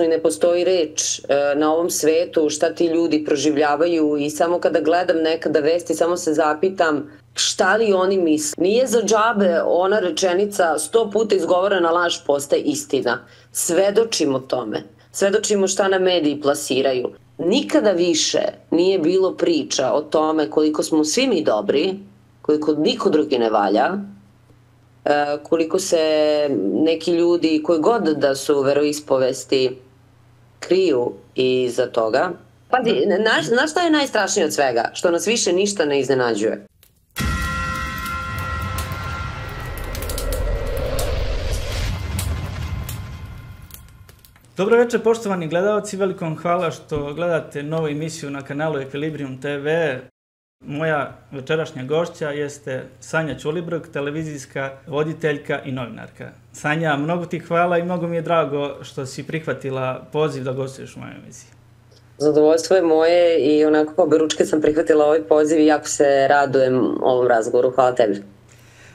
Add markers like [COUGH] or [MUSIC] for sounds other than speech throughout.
i ne postoji reč e, na ovom svetu šta ti ljudi proživljavaju i samo kada gledam nekada vesti samo se zapitam šta li oni misle. Nije za džabe ona rečenica sto puta izgovorena laž postaje istina. Svedočimo tome. Svedočimo šta na mediji plasiraju. Nikada više nije bilo priča o tome koliko smo svi mi dobri, koliko niko drugi ne valja, e, koliko se neki ljudi koji god da su veroispovesti kriju iza toga. Pazi, znaš, znaš šta je najstrašnije od svega? Što nas više ništa ne iznenađuje. Dobro večer poštovani gledalci, velikom hvala što gledate novu emisiju na kanalu Equilibrium TV. Moja večerašnja gošća jeste Sanja Ćulibrg, televizijska voditeljka i novinarka. Sanja, mnogo ti hvala i mnogo mi je drago što si prihvatila poziv da gostuješ u mojoj emisiji. Zadovoljstvo je moje i onako po beručke sam prihvatila ovaj poziv i jako se radujem ovom razgovoru. Hvala tebi.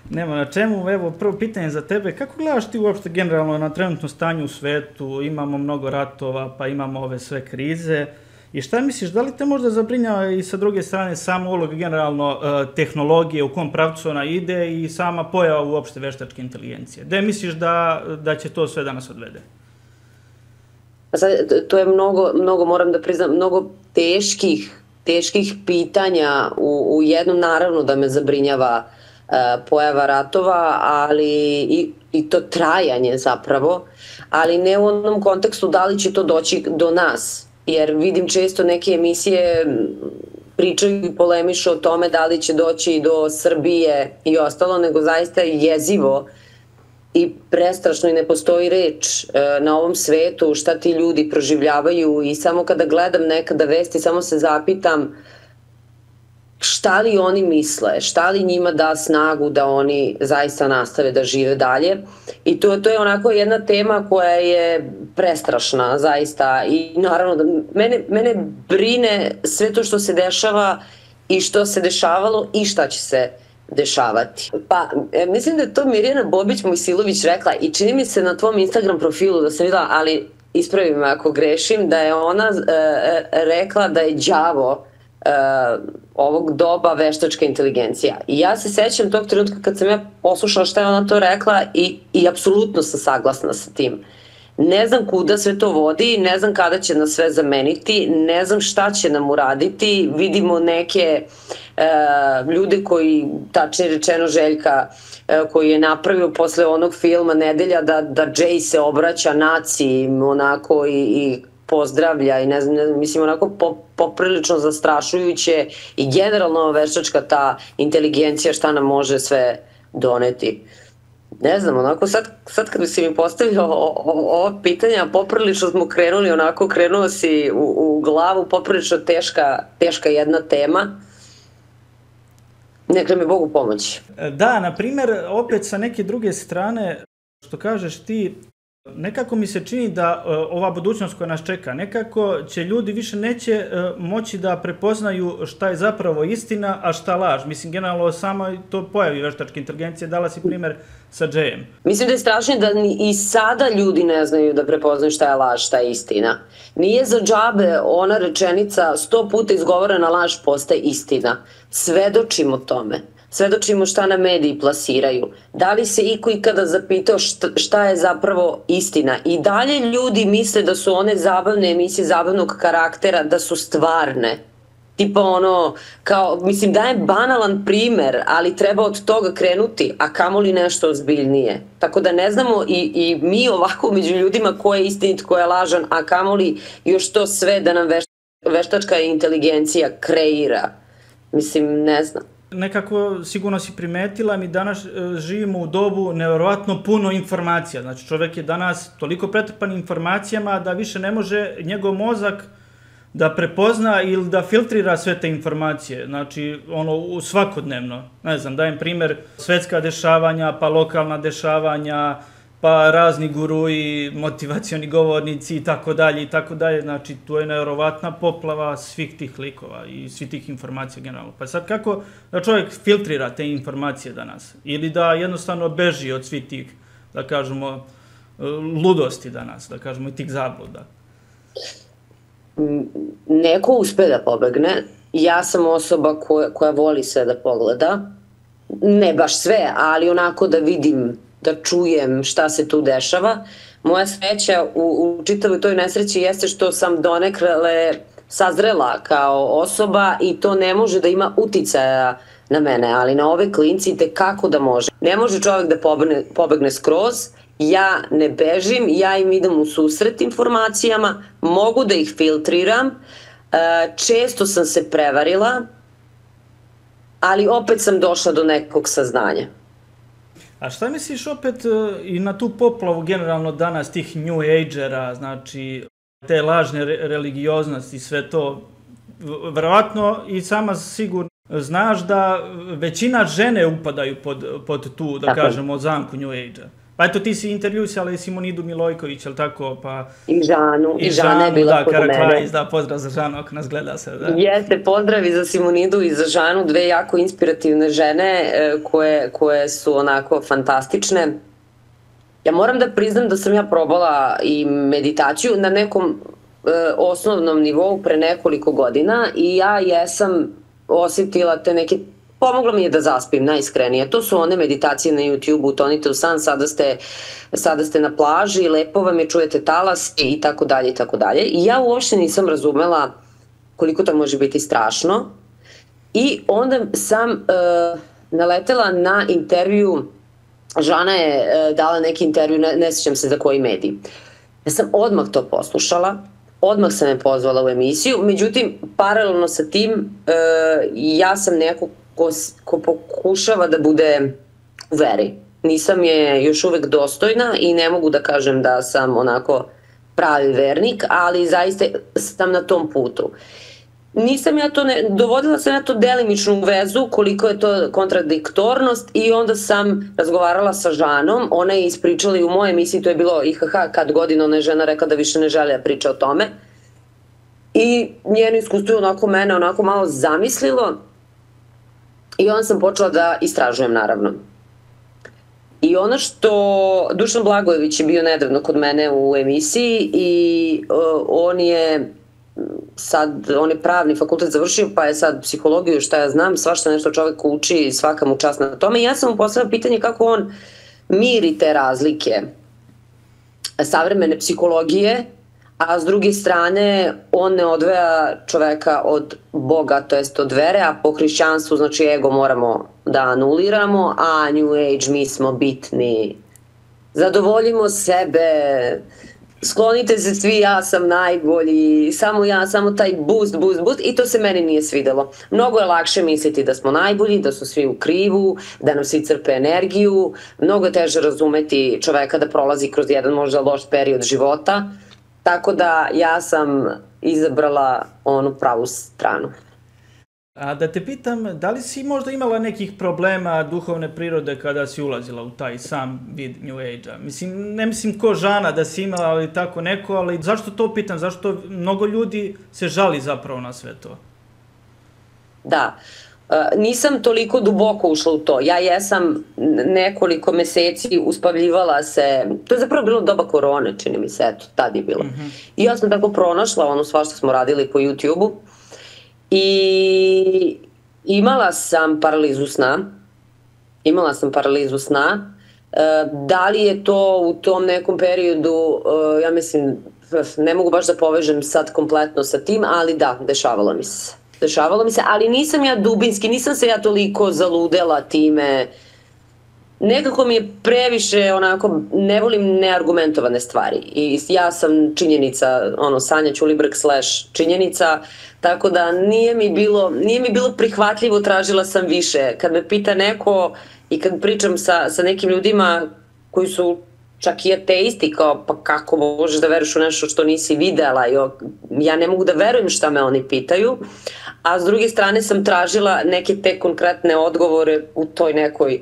Nema na čemu. Evo, prvo pitanje za tebe. Kako gledaš ti uopšte generalno na trenutno stanje u svetu? Imamo mnogo ratova, pa imamo ove sve krize. I šta misliš, da li te možda zabrinjava i sa druge strane sama uloga generalno uh, tehnologije, u kom pravcu ona ide i sama pojava uopšte veštačke inteligencije? Gde misliš da, da će to sve danas odvede? Pa sad, to je mnogo, mnogo, moram da priznam, mnogo teških, teških pitanja u, u jednom, naravno da me zabrinjava uh, pojava ratova, ali i, i to trajanje zapravo, ali ne u onom kontekstu da li će to doći do nas, jer vidim često neke emisije pričaju i polemišu o tome da li će doći do Srbije i ostalo, nego zaista je jezivo i prestrašno i ne postoji reč e, na ovom svetu šta ti ljudi proživljavaju i samo kada gledam nekada vesti samo se zapitam šta li oni misle, šta li njima da snagu da oni zaista nastave da žive dalje. I to, to je onako jedna tema koja je prestrašna zaista i naravno da mene, mene brine sve to što se dešava i što se dešavalo i šta će se dešavati. Pa, e, mislim da je to Mirjana Bobić Mojsilović rekla i čini mi se na tvom Instagram profilu da sam videla, ali ispravi me ako grešim, da je ona e, e rekla da je đavo uh, ovog doba veštačka inteligencija. I ja se sećam tog trenutka kad sam ja poslušala šta je ona to rekla i, i apsolutno sam saglasna sa tim. Ne znam kuda sve to vodi, ne znam kada će nas sve zameniti, ne znam šta će nam uraditi. Vidimo neke uh, ljude koji, tačnije rečeno Željka, uh, koji je napravio posle onog filma Nedelja da, da Jay se obraća naciji onako i, i pozdravlja i ne znam, ne znam mislim onako po, poprilično zastrašujuće i generalno veštačka ta inteligencija šta nam može sve doneti. Ne znam, onako sad, sad kad si mi postavio ovo pitanja, poprilično smo krenuli onako, krenuo si u, u glavu, poprilično teška, teška jedna tema. Nekle mi Bogu pomoći. Da, na primer, opet sa neke druge strane, što kažeš ti, Nekako mi se čini da uh, ova budućnost koja nas čeka, nekako će ljudi više neće uh, moći da prepoznaju šta je zapravo istina, a šta laž. Mislim, generalno samo to pojavi veštačke inteligencije, dala si primer sa Jayem. Mislim da je strašno da i sada ljudi ne znaju da prepoznaju šta je laž, šta je istina. Nije za džabe ona rečenica sto puta izgovorena laž postaje istina. Svedočimo tome svedočimo šta na mediji plasiraju. Da li se iko ikada zapitao šta, je zapravo istina? I dalje ljudi misle da su one zabavne emisije zabavnog karaktera, da su stvarne. Tipa ono, kao, mislim dajem banalan primer, ali treba od toga krenuti, a kamoli nešto ozbiljnije. Tako da ne znamo i, i mi ovako među ljudima ko je istinit, ko je lažan, a kamoli još to sve da nam veštačka inteligencija kreira. Mislim, ne znam nekako sigurno si primetila, mi danas e, živimo u dobu nevjerovatno puno informacija. Znači čovek je danas toliko pretrpan informacijama da više ne može njegov mozak da prepozna ili da filtrira sve te informacije. Znači, ono, svakodnevno. Ne znam, dajem primer svetska dešavanja, pa lokalna dešavanja, pa razni guruji, motivacioni govornici i tako dalje i tako dalje. Znači, tu je nevjerovatna poplava svih tih likova i svih tih informacija generalno. Pa sad kako da čovjek filtrira te informacije danas? Ili da jednostavno beži od svih tih, da kažemo, ludosti danas, da kažemo, i tih zabluda? Neko uspe da pobegne. Ja sam osoba koja, koja voli sve da pogleda. Ne baš sve, ali onako da vidim, da čujem šta se tu dešava. Moja sreća u, u čitavoj toj nesreći jeste što sam donekle sazrela kao osoba i to ne može da ima uticaja na mene, ali na ove klinci te kako da može. Ne može čovjek da pobegne, pobegne skroz, ja ne bežim, ja im idem u susret informacijama, mogu da ih filtriram, e, često sam se prevarila, ali opet sam došla do nekog saznanja. A šta misliš opet e, i na tu poplavu generalno danas tih New Agera, znači te lažne religioznosti i sve to, verovatno i sama sigurno znaš da većina žene upadaju pod, pod tu, da Tako. kažemo, zamku New Age-a. Pa eto, ti si intervjusala i Simonidu Milojković, ali tako, pa... I Žanu, i, i Žana je bila da, kod mene. Da, pozdrav za Žanu, ako nas gleda se. Da. Jeste, pozdrav i za Simonidu i za Žanu, dve jako inspirativne žene e, koje, koje su onako fantastične. Ja moram da priznam da sam ja probala i meditaciju na nekom e, osnovnom nivou pre nekoliko godina i ja jesam osetila te neke pomoglo mi je da zaspim, najiskrenije. To su one meditacije na YouTube-u, utonite u san, sada ste, sada ste na plaži, lepo vam je, čujete talas i tako dalje i tako dalje. I ja uopšte nisam razumela koliko to može biti strašno. I onda sam uh, naletela na intervju, Žana je uh, dala neki intervju, ne, ne sjećam se za koji medij. Ja sam odmah to poslušala, odmah sam je pozvala u emisiju, međutim, paralelno sa tim, uh, ja sam neko ko, ko pokušava da bude u veri. Nisam je još uvek dostojna i ne mogu da kažem da sam onako pravi vernik, ali zaista sam na tom putu. Nisam ja to, ne, dovodila sam ja to delimičnu vezu koliko je to kontradiktornost i onda sam razgovarala sa Žanom, ona je ispričala i u moje emisiji, to je bilo IHH kad godina ona je žena rekla da više ne žele da priča o tome. I njeno iskustvo je onako mene onako malo zamislilo I onda sam počela da istražujem naravno. I ono što Dušan Blagojević je bio nedavno kod mene u emisiji i uh, on je sad, on je pravni fakultet završio, pa je sad psihologiju, šta ja znam, svašta nešto čovek uči, svaka mu čast na tome. I ja sam mu postavila pitanje kako on miri te razlike savremene psihologije a s druge strane on ne odveja čoveka od Boga, to jest od vere, a po hrišćanstvu znači ego moramo da anuliramo, a New Age mi smo bitni. Zadovoljimo sebe, sklonite se svi, ja sam najbolji, samo ja, samo taj boost, boost, boost. I to se meni nije svidelo. Mnogo je lakše misliti da smo najbolji, da su svi u krivu, da nam svi crpe energiju, mnogo je teže razumeti čoveka da prolazi kroz jedan možda loš period života, Tako da ja sam izabrala onu pravu stranu. A da te pitam, da li si možda imala nekih problema duhovne prirode kada si ulazila u taj sam vid New Age-a? Mislim, ne mislim ko žana da si imala ali tako neko, ali zašto to pitam? Zašto mnogo ljudi se žali zapravo na sve to? Da. Uh, nisam toliko duboko ušla u to. Ja jesam nekoliko meseci uspavljivala se, to je zapravo bilo doba korone, čini mi se, eto, tad je bilo. Mm -hmm. I ja sam tako pronašla ono sva što smo radili po YouTube-u i imala sam paralizu sna, imala sam paralizu sna, uh, da li je to u tom nekom periodu, uh, ja mislim, ne mogu baš da povežem sad kompletno sa tim, ali da, dešavalo mi se dešavalo mi se, ali nisam ja dubinski, nisam se ja toliko zaludela time. Nekako mi je previše onako, ne volim neargumentovane stvari i ja sam činjenica, ono, Sanja Ćulibrk slash činjenica, tako da nije mi bilo, nije mi bilo prihvatljivo, tražila sam više. Kad me pita neko i kad pričam sa, sa nekim ljudima koji su čak i ateisti kao pa kako možeš da veruješ u nešto što nisi videla ja ne mogu da verujem šta me oni pitaju a s druge strane sam tražila neke te konkretne odgovore u toj nekoj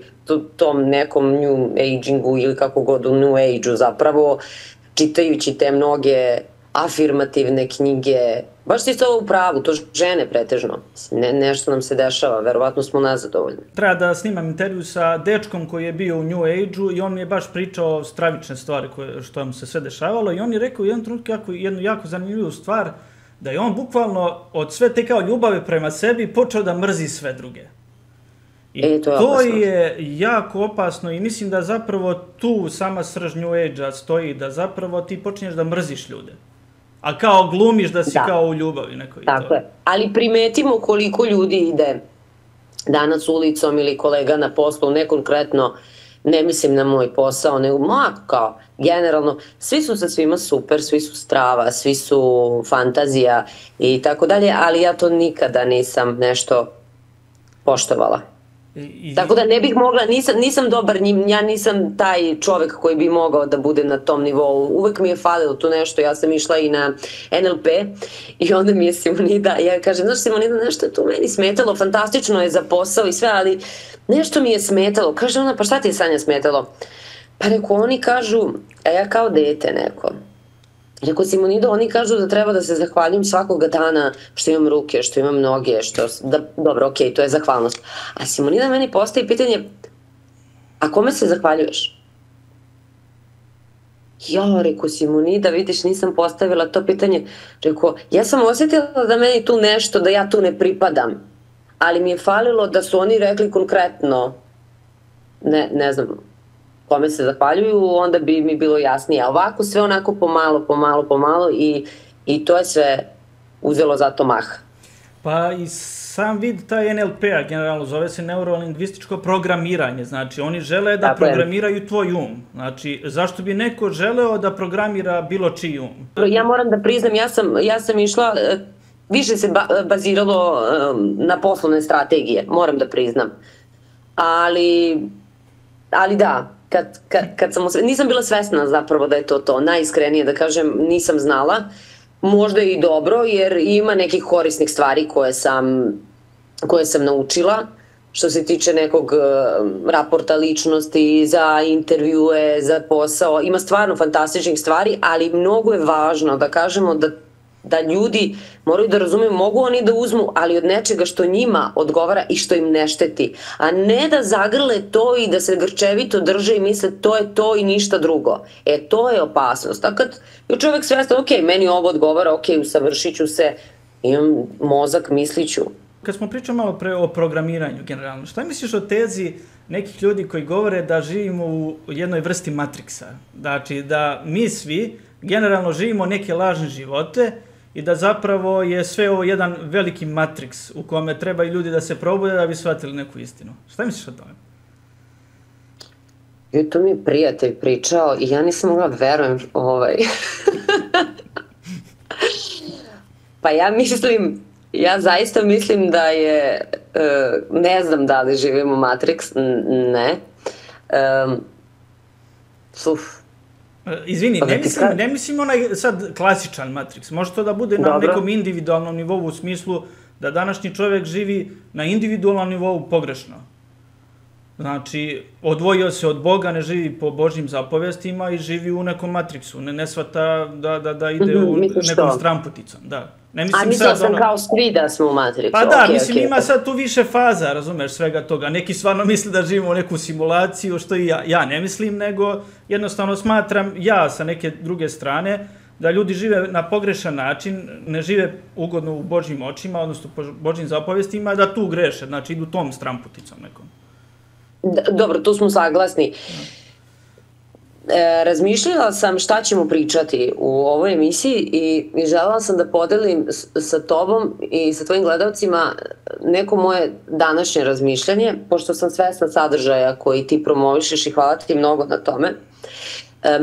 tom nekom new agingu ili kako god u new age-u zapravo čitajući te mnoge afirmativne knjige. Baš ti to u pravu, to žene pretežno. Ne, nešto nam se dešava, verovatno smo nazadovoljni. Treba da snimam intervju sa dečkom koji je bio u New Age-u i on mi je baš pričao stravične stvari koje, što mu se sve dešavalo i on je rekao u jednom trenutku jako, jednu jako zanimljivu stvar, da je on bukvalno od sve te kao ljubave prema sebi počeo da mrzi sve druge. I e, to, je, to je jako opasno i mislim da zapravo tu sama srž New Age-a stoji, da zapravo ti počinješ da mrziš ljude. A kao glumiš da si da. kao u ljubavi nekoj. Tako to. je. Ali primetimo koliko ljudi ide danas ulicom ili kolega na poslu, ne konkretno, ne mislim na moj posao, nego mako kao, generalno, svi su sa svima super, svi su strava, svi su fantazija i tako dalje, ali ja to nikada nisam nešto poštovala. I, Tako da ne bih mogla, nisam, nisam dobar ja nisam taj čovek koji bi mogao da bude na tom nivou. Uvek mi je falilo tu nešto, ja sam išla i na NLP i onda mi je Simonida, ja kažem, znaš Simonida, nešto je tu meni smetalo, fantastično je za posao i sve, ali nešto mi je smetalo. Kaže ona, pa šta ti je Sanja smetalo? Pa neko, oni kažu, a ja kao dete neko. Rekao Simonido, oni kažu da treba da se zahvaljujem svakoga dana što imam ruke, što imam noge, što... Da, dobro, okej, okay, to je zahvalnost. A Simonida meni postaje pitanje, a kome se zahvaljuješ? Ja, rekao Simonida, vidiš, nisam postavila to pitanje. Rekao, ja sam osetila da meni tu nešto, da ja tu ne pripadam. Ali mi je falilo da su oni rekli konkretno, ne, ne znam, kome se zahvaljuju, onda bi mi bilo jasnije. A ovako sve onako pomalo, pomalo, pomalo i, i to je sve uzelo zato maha. Pa i sam vid taj NLP-a generalno zove se neurolingvističko programiranje. Znači, oni žele da Tako programiraju je. tvoj um. Znači, zašto bi neko želeo da programira bilo čiji um? Ja moram da priznam, ja sam, ja sam išla, e, više se ba baziralo na poslovne strategije, moram da priznam. Ali, ali da, kad, kad, kad sam, nisam bila svesna zapravo da je to to, najiskrenije da kažem, nisam znala, možda i dobro, jer ima nekih korisnih stvari koje sam, koje sam naučila, što se tiče nekog uh, raporta ličnosti, za intervjue, za posao, ima stvarno fantastičnih stvari, ali mnogo je važno da kažemo da da ljudi moraju da razumeju, mogu oni da uzmu, ali od nečega što njima odgovara i što im ne šteti. A ne da zagrle to i da se grčevito drže i misle to je to i ništa drugo. E, to je opasnost. A kad je čovek svestan, ok, meni ovo odgovara, ok, usavršit ću se, imam mozak, misliću. Kad smo pričali malo pre o programiranju generalno, šta misliš o tezi nekih ljudi koji govore da živimo u jednoj vrsti matriksa? Znači, da mi svi generalno živimo neke lažne živote, i da zapravo je sve ovo jedan veliki matriks u kome treba i ljudi da se probude da bi shvatili neku istinu. Šta misliš o tome? I to mi je prijatelj pričao i ja nisam mogla verujem ovaj. [LAUGHS] pa ja mislim, ja zaista mislim da je, e, ne znam da li živimo Matrix, ne. Um, uf, E, izvini, pa ne mislim, ne mislim onaj sad klasičan Matrix. Može to da bude na Dobro. nekom individualnom nivou u smislu da današnji čovek živi na individualnom nivou pogrešno. Znači, odvojio se od Boga, ne živi po Božjim zapovestima i živi u nekom matriksu. Ne, ne svata da, da, da ide mm -hmm, u nekom stramputicom. Da. Ne mislim A mislila sam ono... kao svi da smo u matriksu. Pa da, okay, mislim okay. ima sad tu više faza, razumeš, svega toga. Neki stvarno [LAUGHS] misle da živimo u neku simulaciju, što i ja, ja ne mislim, nego jednostavno smatram ja sa neke druge strane da ljudi žive na pogrešan način, ne žive ugodno u Božjim očima, odnosno po Božjim zapovestima, da tu greše, znači idu tom stramputicom nekom. Dobro, tu smo saglasni. E, razmišljala sam šta ćemo pričati u ovoj emisiji i, i želela sam da podelim s, sa tobom i sa tvojim gledalcima neko moje današnje razmišljanje, pošto sam svesna sadržaja koji ti promovišeš i hvala ti mnogo na tome. E,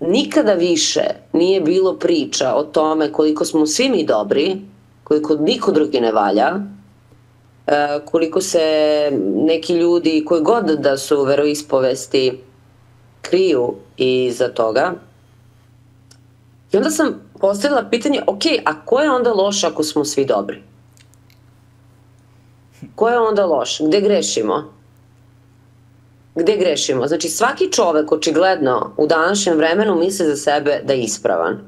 nikada više nije bilo priča o tome koliko smo svi mi dobri, koliko niko drugi ne valja, koliko se neki ljudi koji god da su veroispovesti kriju iza toga. I onda sam postavila pitanje, ok, a ko je onda loš ako smo svi dobri? Ko je onda loš? Gde grešimo? Gde grešimo? Znači svaki čovek očigledno u današnjem vremenu misli za sebe da je ispravan.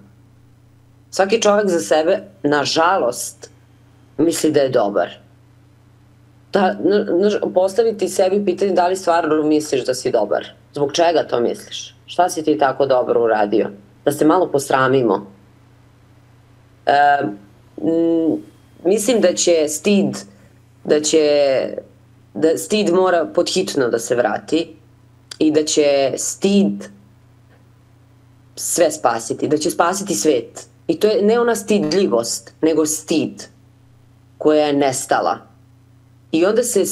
Svaki čovek za sebe, nažalost, misli da je dobar. Da, postaviti sebi pitanje da li stvarno misliš da si dobar. Zbog čega to misliš? Šta si ti tako dobro uradio? Da se malo posramimo. E, m, mislim da će stid da će da stid mora podhitno da se vrati i da će stid sve spasiti, da će spasiti svet. I to je ne ona stidljivost, nego stid koja je nestala. I onda se,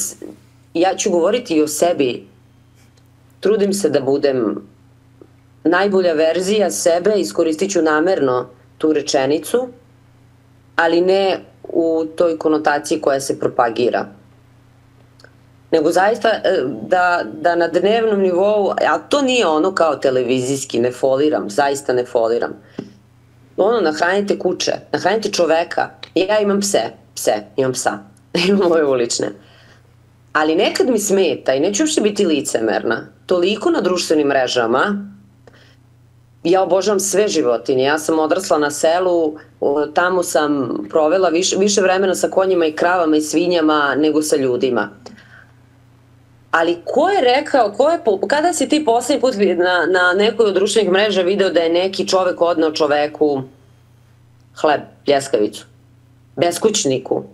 ja ću govoriti i o sebi, trudim se da budem najbolja verzija sebe, iskoristit ću namerno tu rečenicu, ali ne u toj konotaciji koja se propagira. Nego zaista e, da, da na dnevnom nivou, a to nije ono kao televizijski, ne foliram, zaista ne foliram. Ono, nahranite kuće, nahranite čoveka. Ja imam pse, pse, imam psa, [LAUGHS] imam ulične. Ali nekad mi smeta i neću uopšte biti licemerna, toliko na društvenim mrežama, ja obožavam sve životinje. Ja sam odrasla na selu, tamo sam provela više, više vremena sa konjima i kravama i svinjama nego sa ljudima. Ali ko je rekao, ko je, kada si ti poslednji put na, na nekoj od društvenih mreža video da je neki čovek odnao čoveku hleb, ljeskavicu, beskućniku,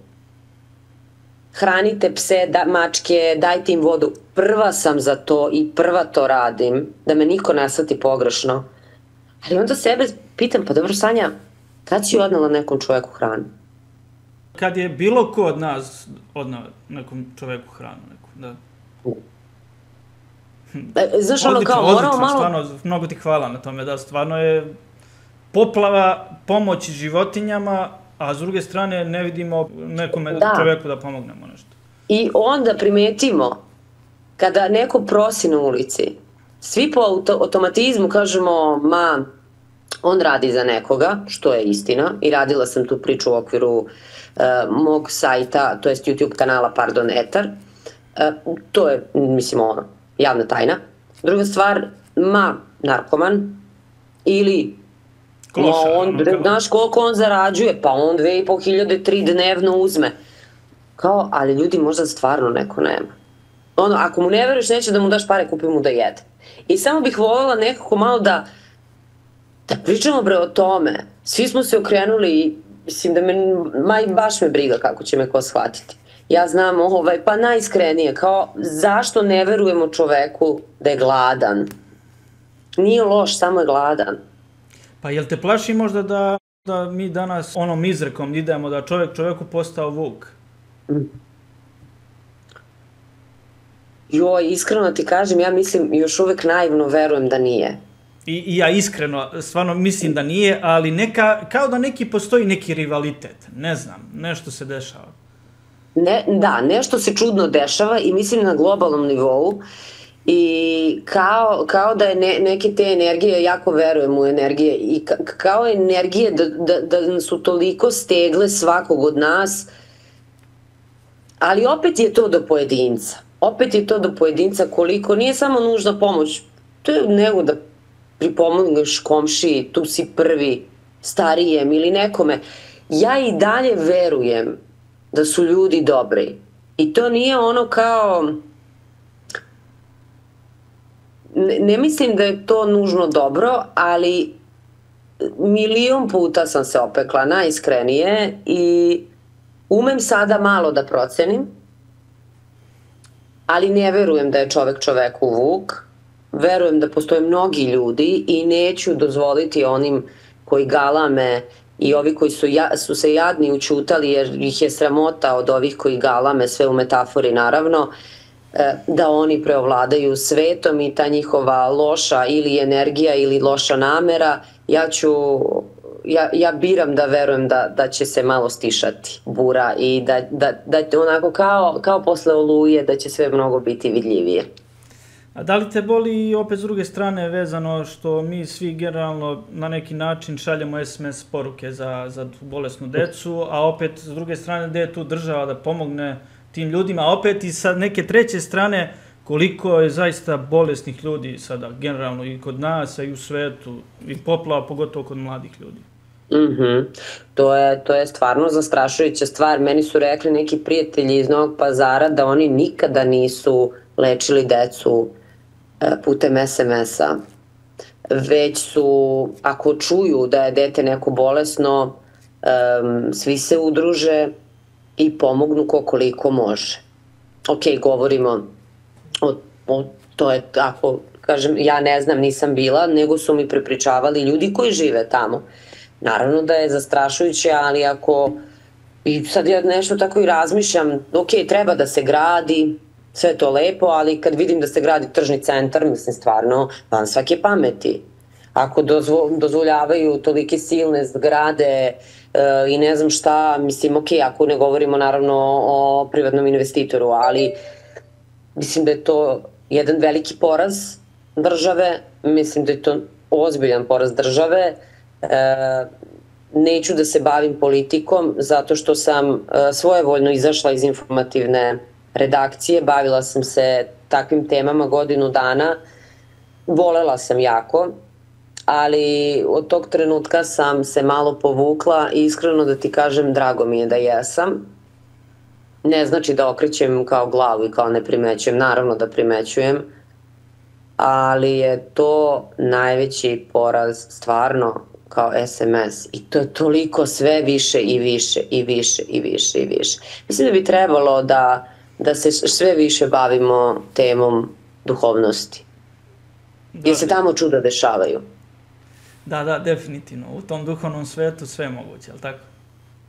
hranite pse, da, mačke, dajte im vodu. Prva sam za to i prva to radim, da me niko ne shvati pogrešno Ali onda sebe pitam, pa dobro Sanja, kad si odnala nekom čoveku hranu? Kad je bilo ko od nas odnao nekom čoveku hranu, neku, da. E, znaš, ono kao, moramo malo... Stvarno, mnogo ti hvala na tome, da, stvarno je poplava pomoći životinjama, a s druge strane ne vidimo nekome da. čoveku da pomognemo nešto. I onda primetimo, kada neko prosi na ulici, svi po auto, automatizmu kažemo, ma, on radi za nekoga, što je istina, i radila sam tu priču u okviru uh, mog sajta, to jest YouTube kanala, pardon, Etar. Uh, to je, mislim, ono, javna tajna. Druga stvar, ma, narkoman, ili Ma on, ono, znaš koliko on zarađuje, pa on dve i po hiljade, tri dnevno uzme. Kao, ali ljudi možda stvarno neko nema. Ono, ako mu ne veruješ, neće da mu daš pare, kupi mu da jede. I samo bih voljela nekako malo da, da pričamo bre o tome. Svi smo se okrenuli i mislim da me, maj baš me briga kako će me ko shvatiti. Ja znam ovaj, pa najiskrenije, kao zašto ne verujemo čoveku da je gladan? Nije loš, samo je gladan. Pa jel te plaši možda da, da mi danas onom izrekom idemo da čovek čoveku postao vuk? Joj, iskreno ti kažem, ja mislim, još uvek naivno verujem da nije. I, I ja iskreno, stvarno mislim da nije, ali neka, kao da neki postoji neki rivalitet. Ne znam, nešto se dešava. Ne, da, nešto se čudno dešava i mislim na globalnom nivou i kao, kao da je ne, neke te energije, jako verujem u energije i ka, kao energije da, da, da su toliko stegle svakog od nas, ali opet je to do pojedinca opet je to do pojedinca koliko nije samo nužna pomoć, to je nego da pripomogneš komšiji, tu si prvi, starijem ili nekome. Ja i dalje verujem da su ljudi dobri. I to nije ono kao... Ne, ne mislim da je to nužno dobro, ali milion puta sam se opekla najiskrenije i umem sada malo da procenim ali ne verujem da je čovek čoveku vuk. Verujem da postoje mnogi ljudi i neću dozvoliti onim koji galame i ovi koji su, ja, su se jadni učutali jer ih je sramota od ovih koji galame, sve u metafori naravno, e, da oni preovladaju svetom i ta njihova loša ili energija ili loša namera, ja ću ja, ja biram da verujem da, da će se malo stišati bura i da, da, da onako kao, kao posle oluje da će sve mnogo biti vidljivije. A da li te boli opet s druge strane vezano što mi svi generalno na neki način šaljemo SMS poruke za, za bolesnu decu, a opet s druge strane gde je tu država da pomogne tim ljudima, opet i sa neke treće strane koliko je zaista bolesnih ljudi sada generalno i kod nas, a i u svetu, i poplava, pogotovo kod mladih ljudi. Mm to, je, to je stvarno zastrašujuća stvar. Meni su rekli neki prijatelji iz Novog pazara da oni nikada nisu lečili decu e, putem SMS-a. Već su, ako čuju da je dete neko bolesno, um, svi se udruže i pomognu ko koliko može. Ok, govorimo o, o to je tako, kažem, ja ne znam, nisam bila, nego su mi prepričavali ljudi koji žive tamo. Naravno da je zastrašujuće, ali ako i sad ja nešto tako i razmišljam, ok, treba da se gradi, sve to lepo, ali kad vidim da se gradi tržni centar, mislim stvarno van svake pameti. Ako dozvo, dozvoljavaju tolike silne zgrade e, i ne znam šta, mislim, ok, ako ne govorimo naravno o privatnom investitoru, ali mislim da je to jedan veliki poraz države, mislim da je to ozbiljan poraz države, e, neću da se bavim politikom zato što sam e, svojevoljno izašla iz informativne redakcije, bavila sam se takvim temama godinu dana, volela sam jako, ali od tog trenutka sam se malo povukla i iskreno da ti kažem drago mi je da jesam. Ne znači da okrećem kao glavu i kao ne primećujem, naravno da primećujem, ali je to najveći poraz stvarno kao SMS i to je toliko sve više i više i više i više i više. Mislim da bi trebalo da, da se sve više bavimo temom duhovnosti. Jer se tamo čuda dešavaju. Da, da, definitivno. U tom duhovnom svetu sve je moguće, ali tako?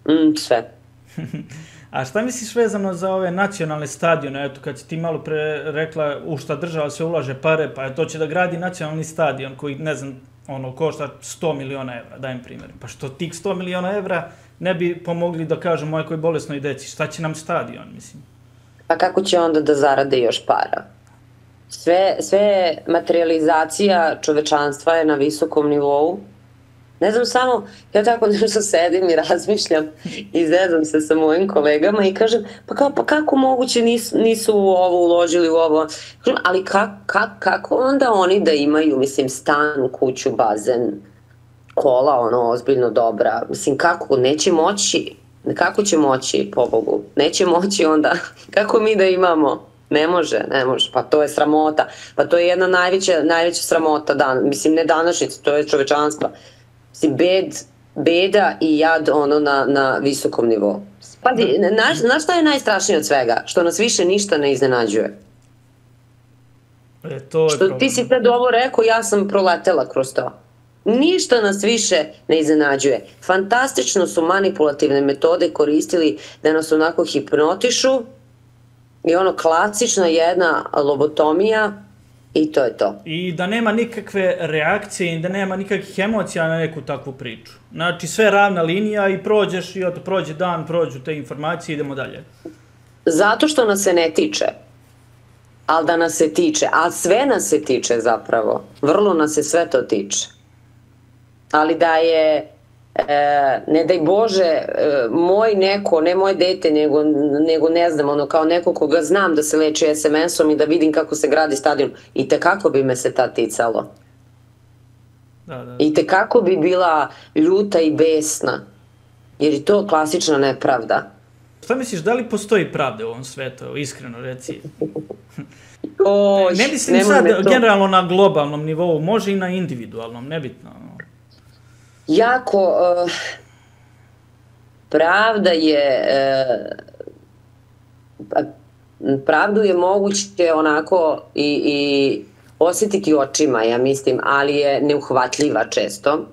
Mm, sve. [LAUGHS] A šta misliš vezano za ove nacionalne stadione? Eto, kad si ti malo pre rekla u šta država se ulaže pare, pa to će da gradi nacionalni stadion koji, ne znam, ono, košta 100 miliona evra, dajem primjer. Pa što tih 100 miliona evra ne bi pomogli da kažem moje koji bolesnoj deci, šta će nam stadion, mislim? Pa kako će onda da zarade još para? Sve, sve materializacija čovečanstva je na visokom nivou, Ne znam samo, ja tako [LAUGHS] nešto sedim i razmišljam i zezam se sa mojim kolegama i kažem, pa, kao, pa kako moguće nisu, nisu u ovo uložili u ovo, ali kak, kak, kako onda oni da imaju, mislim, stan, kuću, bazen, kola, ono, ozbiljno dobra, mislim, kako, neće moći, kako će moći, po Bogu, neće moći onda, [LAUGHS] kako mi da imamo, ne može, ne može, pa to je sramota, pa to je jedna najveća, najveća sramota dan, mislim, ne današnjica, to je čovečanstva, si bed, beda i jad ono na, na visokom nivou. Pazi, znaš, znaš šta je najstrašnije od svega? Što nas više ništa ne iznenađuje. E, to je Što problem. ti si pred ovo rekao, ja sam proletela kroz to. Ništa nas više ne iznenađuje. Fantastično su manipulativne metode koristili da nas onako hipnotišu i ono klasična jedna lobotomija I to je to. I da nema nikakve reakcije i da nema nikakvih emocija na neku takvu priču. Znači sve ravna linija i prođeš i oto prođe dan, prođu te informacije i idemo dalje. Zato što nas se ne tiče. Ali da nas se tiče. A sve nas se tiče zapravo. Vrlo nas se sve to tiče. Ali da je e, ne daj Bože, e, moj neko, ne moje dete, nego, nego ne znam, ono kao neko koga znam da se leči SMS-om i da vidim kako se gradi stadion, i te kako bi me se ta ticalo. Da, da. I te kako bi bila ljuta i besna, jer je to klasična nepravda. Šta misliš, da li postoji pravde u ovom svetu, iskreno reci? O, ne mislim sad generalno na globalnom nivou, može i na individualnom, nebitno jako uh, pravda je uh, pravdu je moguće onako i, i osjetiti očima, ja mislim, ali je neuhvatljiva često.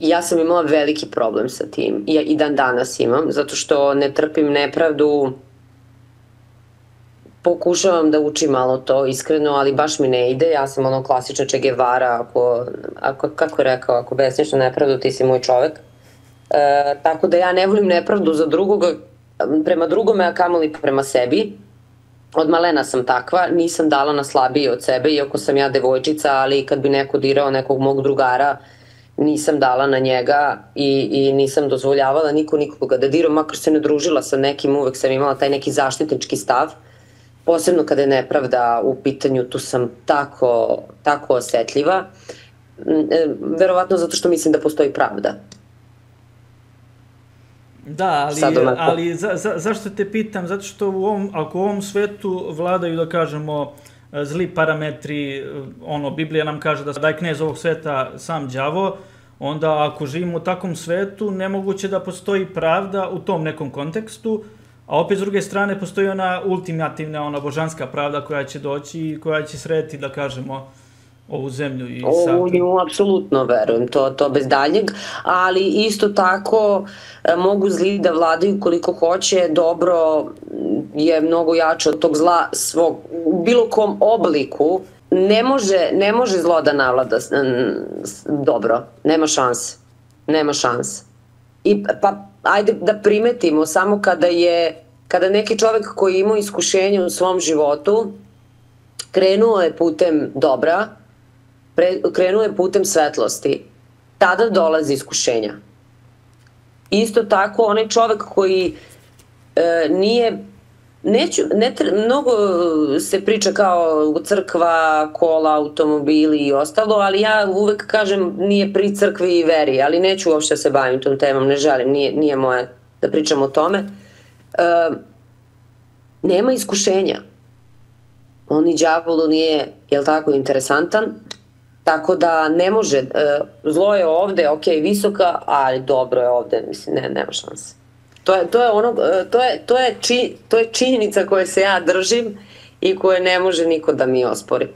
Ja sam imala veliki problem sa tim ja i dan danas imam, zato što ne trpim nepravdu pokušavam da učim malo to iskreno, ali baš mi ne ide. Ja sam ono klasična Che Guevara, ako, ako, kako je rekao, ako besniš na nepravdu, ti si moj čovek. E, tako da ja ne volim nepravdu za drugoga, prema drugome, a kamoli prema sebi. Od malena sam takva, nisam dala na slabije od sebe, iako sam ja devojčica, ali kad bi neko dirao nekog mog drugara, nisam dala na njega i, i nisam dozvoljavala niko nikoga da dirao, makar se ne družila sa nekim, uvek sam imala taj neki zaštitnički stav. Uh, posebno kada je nepravda u pitanju, tu sam tako, tako osetljiva. e, verovatno zato što mislim da postoji pravda. Da, ali, ali za, za, zašto te pitam? Zato što u ovom, ako u ovom svetu vladaju, da kažemo, zli parametri, ono, Biblija nam kaže da, da je knez ovog sveta sam đavo, onda ako živimo u takvom svetu, nemoguće da postoji pravda u tom nekom kontekstu, a opet s druge strane postoji ona ultimativna, ona božanska pravda koja će doći i koja će srediti, da kažemo, ovu zemlju i sad. U nju apsolutno verujem, to, to bez daljeg, ali isto tako e, mogu zli da vladaju koliko hoće, dobro je mnogo jače od tog zla svog, u bilo kom obliku, ne može, ne može zlo da navlada dobro, nema šanse, nema šanse. I pa ajde da primetimo samo kada je kada neki čovek koji ima iskušenje u svom životu krenuo je putem dobra, pre, krenuo je putem svetlosti, tada dolazi iskušenja. Isto tako, onaj čovek koji e, nije Neću, ne tre, mnogo se priča kao crkva, kola, automobili i ostalo, ali ja uvek kažem nije pri crkvi i veri, ali neću uopšte da se bavim tom temom, ne želim, nije, nije moje da pričam o tome. E, nema iskušenja. On i džavolu nije, jel tako, interesantan, Tako da ne može, e, zlo je ovde, ok, visoka, ali dobro je ovde, mislim, ne, nema šanse. To je, to je, ono, e, to je, to je, či, to je činjenica koje se ja držim i koje ne može niko da mi ospori.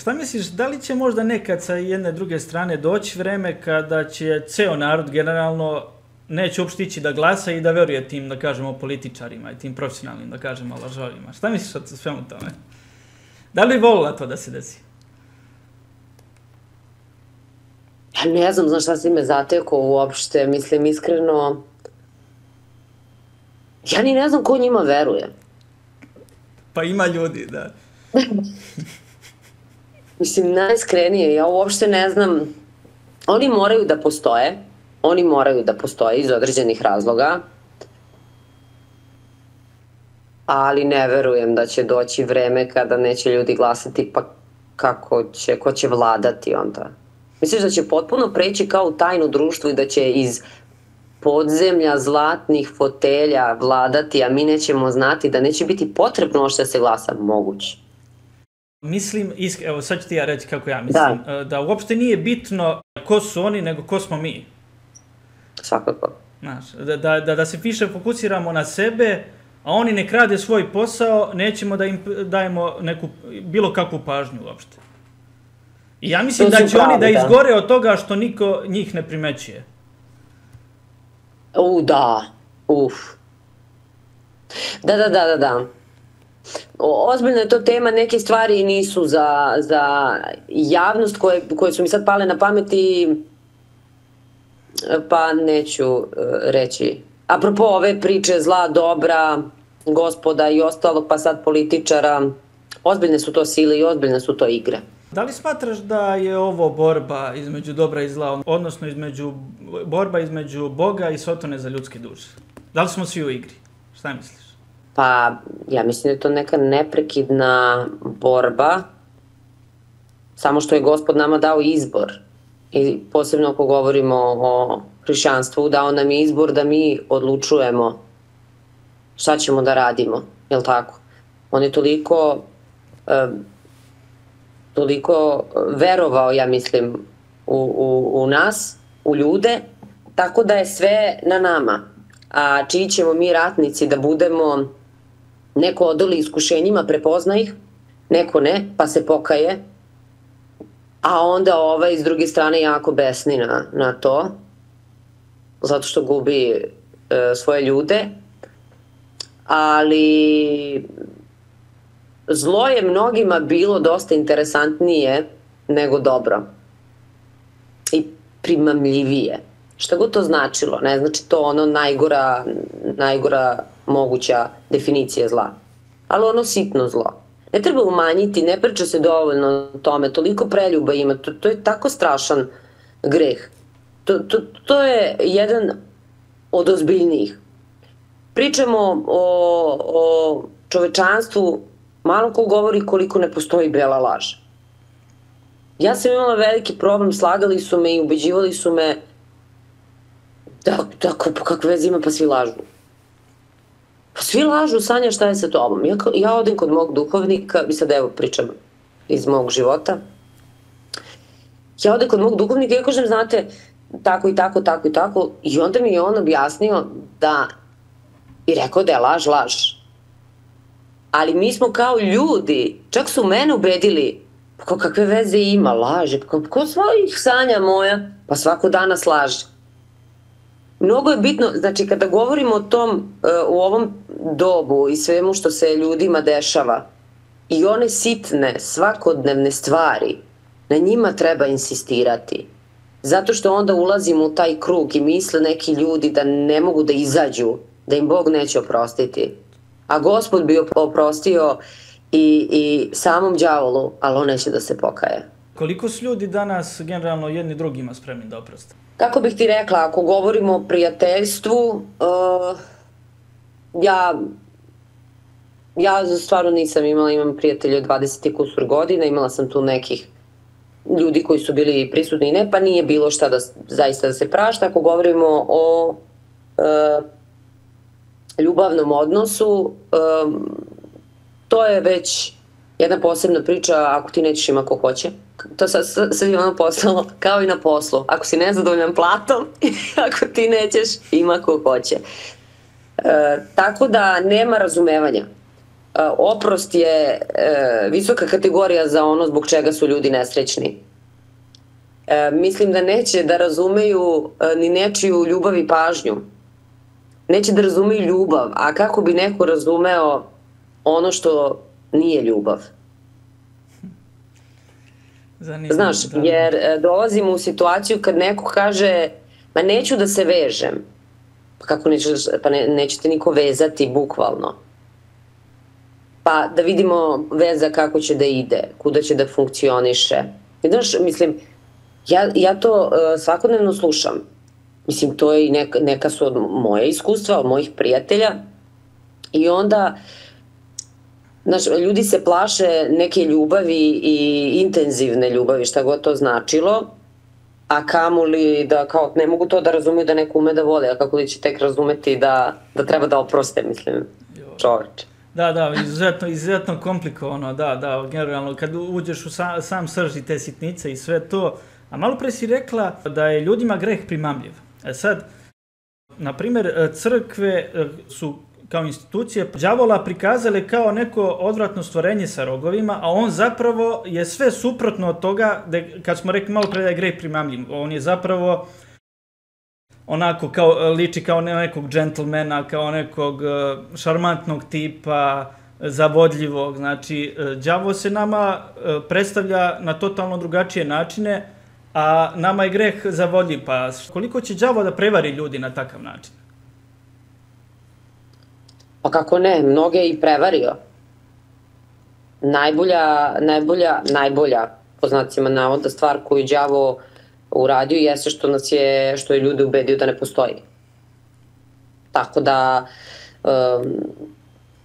Šta misliš, da li će možda nekad sa jedne druge strane doći vreme kada će ceo narod generalno neće uopšte ići da glasa i da veruje tim, da kažemo, političarima i tim profesionalnim, da kažemo, lažovima? Šta misliš o svemu tome? Da li volila to da se desi? Ja ne znam, znaš šta si me zateko uopšte, mislim iskreno, ja ni ne znam ko njima veruje. Pa ima ljudi, da. [LAUGHS] mislim, najiskrenije, ja uopšte ne znam, oni moraju da postoje, oni moraju da postoje iz određenih razloga, ali ne verujem da će doći vreme kada neće ljudi glasati, pa kako će, ko će vladati onda. Misliš da će potpuno preći kao u tajno društvo i da će iz podzemlja zlatnih fotelja vladati, a mi nećemo znati da neće biti potrebno što da se glasa moguće. Mislim, isk, evo sad ću ti ja reći kako ja mislim, da. E, da uopšte nije bitno ko su oni, nego ko smo mi. Svakako. Znaš, da, da, da, da se više fokusiramo na sebe, a oni nek rade svoj posao, nećemo da im dajemo neku, bilo kakvu pažnju uopšte. I ja mislim da će pravi, oni da, da izgore od toga što niko njih ne primećuje. U, da. Uf. Da, da, da, da, da. Ozbiljno je to tema, neke stvari nisu za, za javnost koje, koje su mi sad pale na pameti, pa neću uh, reći. Apropo ove priče zla, dobra, gospoda i ostalog, pa sad političara, ozbiljne su to sile i ozbiljne su to igre. Da li smatraš da je ovo borba između dobra i zla, odnosno između, borba između Boga i Sotone za ljudske duše? Da li smo svi u igri? Šta misliš? Pa, ja mislim da je to neka neprekidna borba, samo što je gospod nama dao izbor. I posebno ako govorimo o hrišćanstvu, dao nam je izbor da mi odlučujemo šta ćemo da radimo, je li tako? On je toliko toliko verovao, ja mislim, u, u, u nas, u ljude, tako da je sve na nama. A čiji ćemo mi ratnici da budemo, neko odoli iskušenjima, prepozna ih, neko ne, pa se pokaje, a onda ovaj s druge strane jako besni na, na to, zato što gubi e, svoje ljude, ali zlo je mnogima bilo dosta interesantnije nego dobro. I primamljivije. Šta god to značilo, ne znači to ono najgora, najgora moguća definicija zla. Ali ono sitno zlo. Ne treba umanjiti, ne priča se dovoljno o tome, toliko preljuba ima, to, to je tako strašan greh. To, to, to je jedan od ozbiljnijih. Pričamo o, o čovečanstvu malo ko govori koliko ne postoji bela laž. Ja sam imala veliki problem, slagali su me i ubeđivali su me da, da kakve veze ima, pa svi lažu. Pa svi lažu, Sanja, šta je sa tobom? Ja, ja odem kod mog duhovnika, i sad evo pričam iz mog života, ja odem kod mog duhovnika i ja kažem, znate, tako i tako, tako i tako, i onda mi je on objasnio da, i rekao da je laž, laž. Ali mi smo kao ljudi, čak su mene ubedili, pa kakve veze ima, laže, pa ko svojih sanja moja, pa svako danas laže. Mnogo je bitno, znači kada govorimo o tom, e, u ovom dobu i svemu što se ljudima dešava, i one sitne, svakodnevne stvari, na njima treba insistirati. Zato što onda ulazimo u taj krug i misle neki ljudi da ne mogu da izađu, da im Bog neće oprostiti. A gospod bi oprostio i, i samom đavolu, ali on neće da se pokaje. Koliko su ljudi danas generalno jedni drugima spremni da oproste? Kako bih ti rekla, ako govorimo o prijateljstvu, uh, ja ja stvarno nisam imala, imam prijatelje od 20 kusur godina, imala sam tu nekih ljudi koji su bili prisutni i ne, pa nije bilo šta da zaista da se prašta. Ako govorimo o e, ljubavnom odnosu, e, to je već jedna posebna priča ako ti nećeš ima ko hoće. To sad, sad je ono postalo kao i na poslu. Ako si nezadovoljan platom, [LAUGHS] ako ti nećeš, ima ko hoće. E, tako da nema razumevanja. E, oprost je e, visoka kategorija za ono zbog čega su ljudi nesrećni. E, mislim da neće da razumeju ni nečiju ljubav i pažnju. Neće da razumeju ljubav, a kako bi neko razumeo ono što nije ljubav. Zanimljiv, Znaš, da. jer dolazimo u situaciju kad neko kaže ma neću da se vežem. Pa kako nećeš, pa ne, nećete niko vezati bukvalno pa da vidimo veza kako će da ide, kuda će da funkcioniše. I znaš, mislim, ja, ja to uh, svakodnevno slušam. Mislim, to je i neka, neka su od moje iskustva, od mojih prijatelja. I onda, znaš, ljudi se plaše neke ljubavi i intenzivne ljubavi, šta god to značilo, a kamuli da kao ne mogu to da razumeju da neko ume da voli, a kako li će tek razumeti da, da treba da oproste, mislim, čoveče. Da, da, izuzetno, izuzetno komplikovano, da, da, generalno, kad uđeš u sam, sam srži te sitnice i sve to, a malo pre si rekla da je ljudima greh primamljiv. E sad, na primer, crkve e, su kao institucije đavola prikazale kao neko odvratno stvorenje sa rogovima, a on zapravo je sve suprotno od toga, da, kad smo rekli malo pre da je greh primamljiv, on je zapravo onako kao, liči kao nekog džentlmena, kao nekog e, šarmantnog tipa, zavodljivog, znači, e, đavo se nama e, predstavlja na totalno drugačije načine, a nama je greh zavodljiv, pa koliko će đavo da prevari ljudi na takav način? Pa kako ne, mnoge i prevario. Najbolja, najbolja, najbolja, po znacima navoda, stvar koju đavo uradio jeste što nas je, što je ljude ubedio da ne postoji. Tako da, um,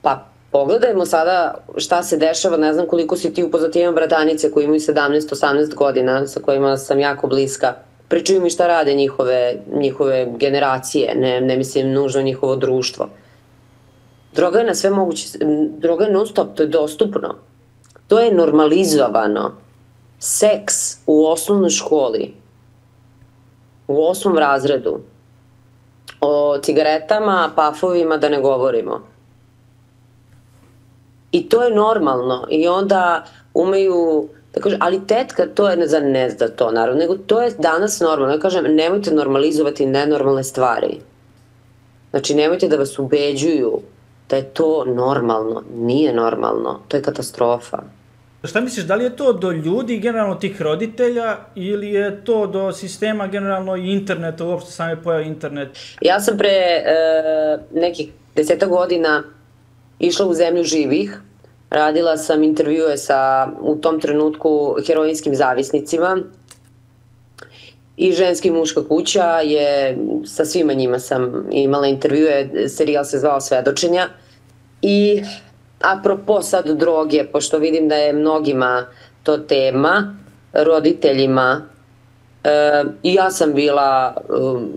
pa pogledajmo sada šta se dešava, ne znam koliko si ti upoznat, imam bratanice koji imaju 17-18 godina, sa kojima sam jako bliska. Pričaju mi šta rade njihove, njihove generacije, ne, ne mislim nužno njihovo društvo. Droga je na sve moguće, droga je non stop, to je dostupno. To je normalizovano. Seks u osnovnoj školi u osmom razredu. O cigaretama, pafovima da ne govorimo. I to je normalno. I onda umeju da kaže, ali tetka to je ne za ne da to naravno, nego to je danas normalno. Ja kažem, nemojte normalizovati nenormalne stvari. Znači, nemojte da vas ubeđuju da je to normalno. Nije normalno. To je katastrofa. Šta misliš, da li je to do ljudi, generalno tih roditelja, ili je to do sistema, generalno i interneta, uopšte same pojave internet? Ja sam pre e, nekih deseta godina išla u zemlju živih, radila sam intervjue sa u tom trenutku heroinskim zavisnicima. I ženski muška kuća je, sa svima njima sam imala intervjue, serijal se zvao Svedočenja. I apropo sad droge, pošto vidim da je mnogima to tema, roditeljima. E, ja sam bila, um,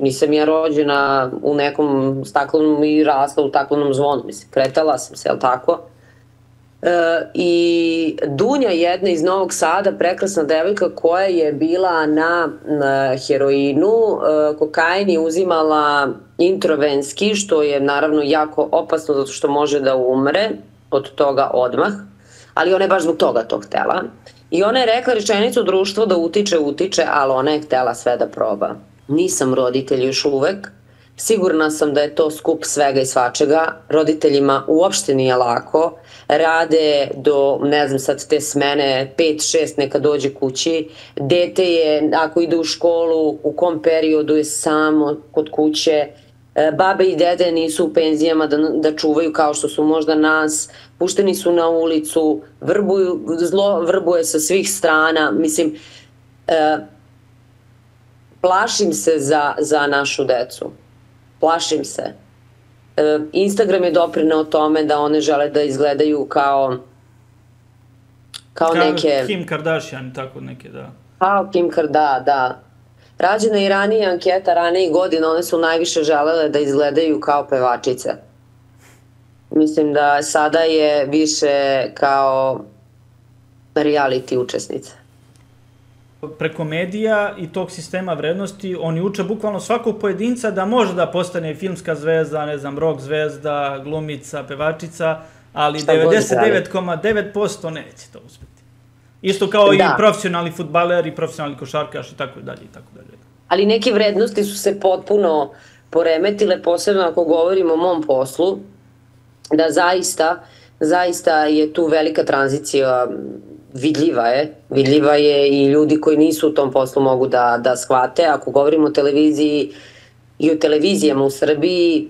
nisam ja rođena u nekom staklenom i rasla u staklenom zvonu, mislim, kretala sam se, jel tako? E, I Dunja jedna iz Novog Sada, prekrasna devojka koja je bila na, na heroinu, e, kokain je uzimala introvenski, što je naravno jako opasno zato što može da umre od toga odmah, ali ona je baš zbog toga to htela. I ona je rekla rečenicu društvo da utiče, utiče, ali ona je htela sve da proba. Nisam roditelj još uvek, Sigurna sam da je to skup svega i svačega. Roditeljima uopšte nije lako. Rade do, ne znam sad, te smene 5-6 neka dođe kući. Dete je, ako ide u školu, u kom periodu je samo kod kuće. E, babe i dede nisu u penzijama da, da čuvaju kao što su možda nas. Pušteni su na ulicu, vrbuju, zlo vrbuje sa svih strana. Mislim, e, plašim se za, za našu decu plašim se. E, Instagram je doprineo tome da one žele da izgledaju kao kao, kao neke... Kim Kardashian, tako neke, da. Kao Kim Kardashian, da. Rađena i ranije anketa, ranije godine, one su najviše želele da izgledaju kao pevačice. Mislim da sada je više kao reality učesnice preko medija i tog sistema vrednosti oni uče bukvalno svakog pojedinca da može da postane filmska zvezda, ne znam, rock zvezda, glumica, pevačica, ali 99,9% neće to uspeti. Isto kao da. i profesionalni futbaler i profesionalni košarkaš i tako dalje i tako dalje. Ali neke vrednosti su se potpuno poremetile, posebno ako govorimo o mom poslu, da zaista, zaista je tu velika tranzicija vidljiva je, vidljiva je i ljudi koji nisu u tom poslu mogu da, da shvate. Ako govorimo o televiziji i o televizijama u Srbiji,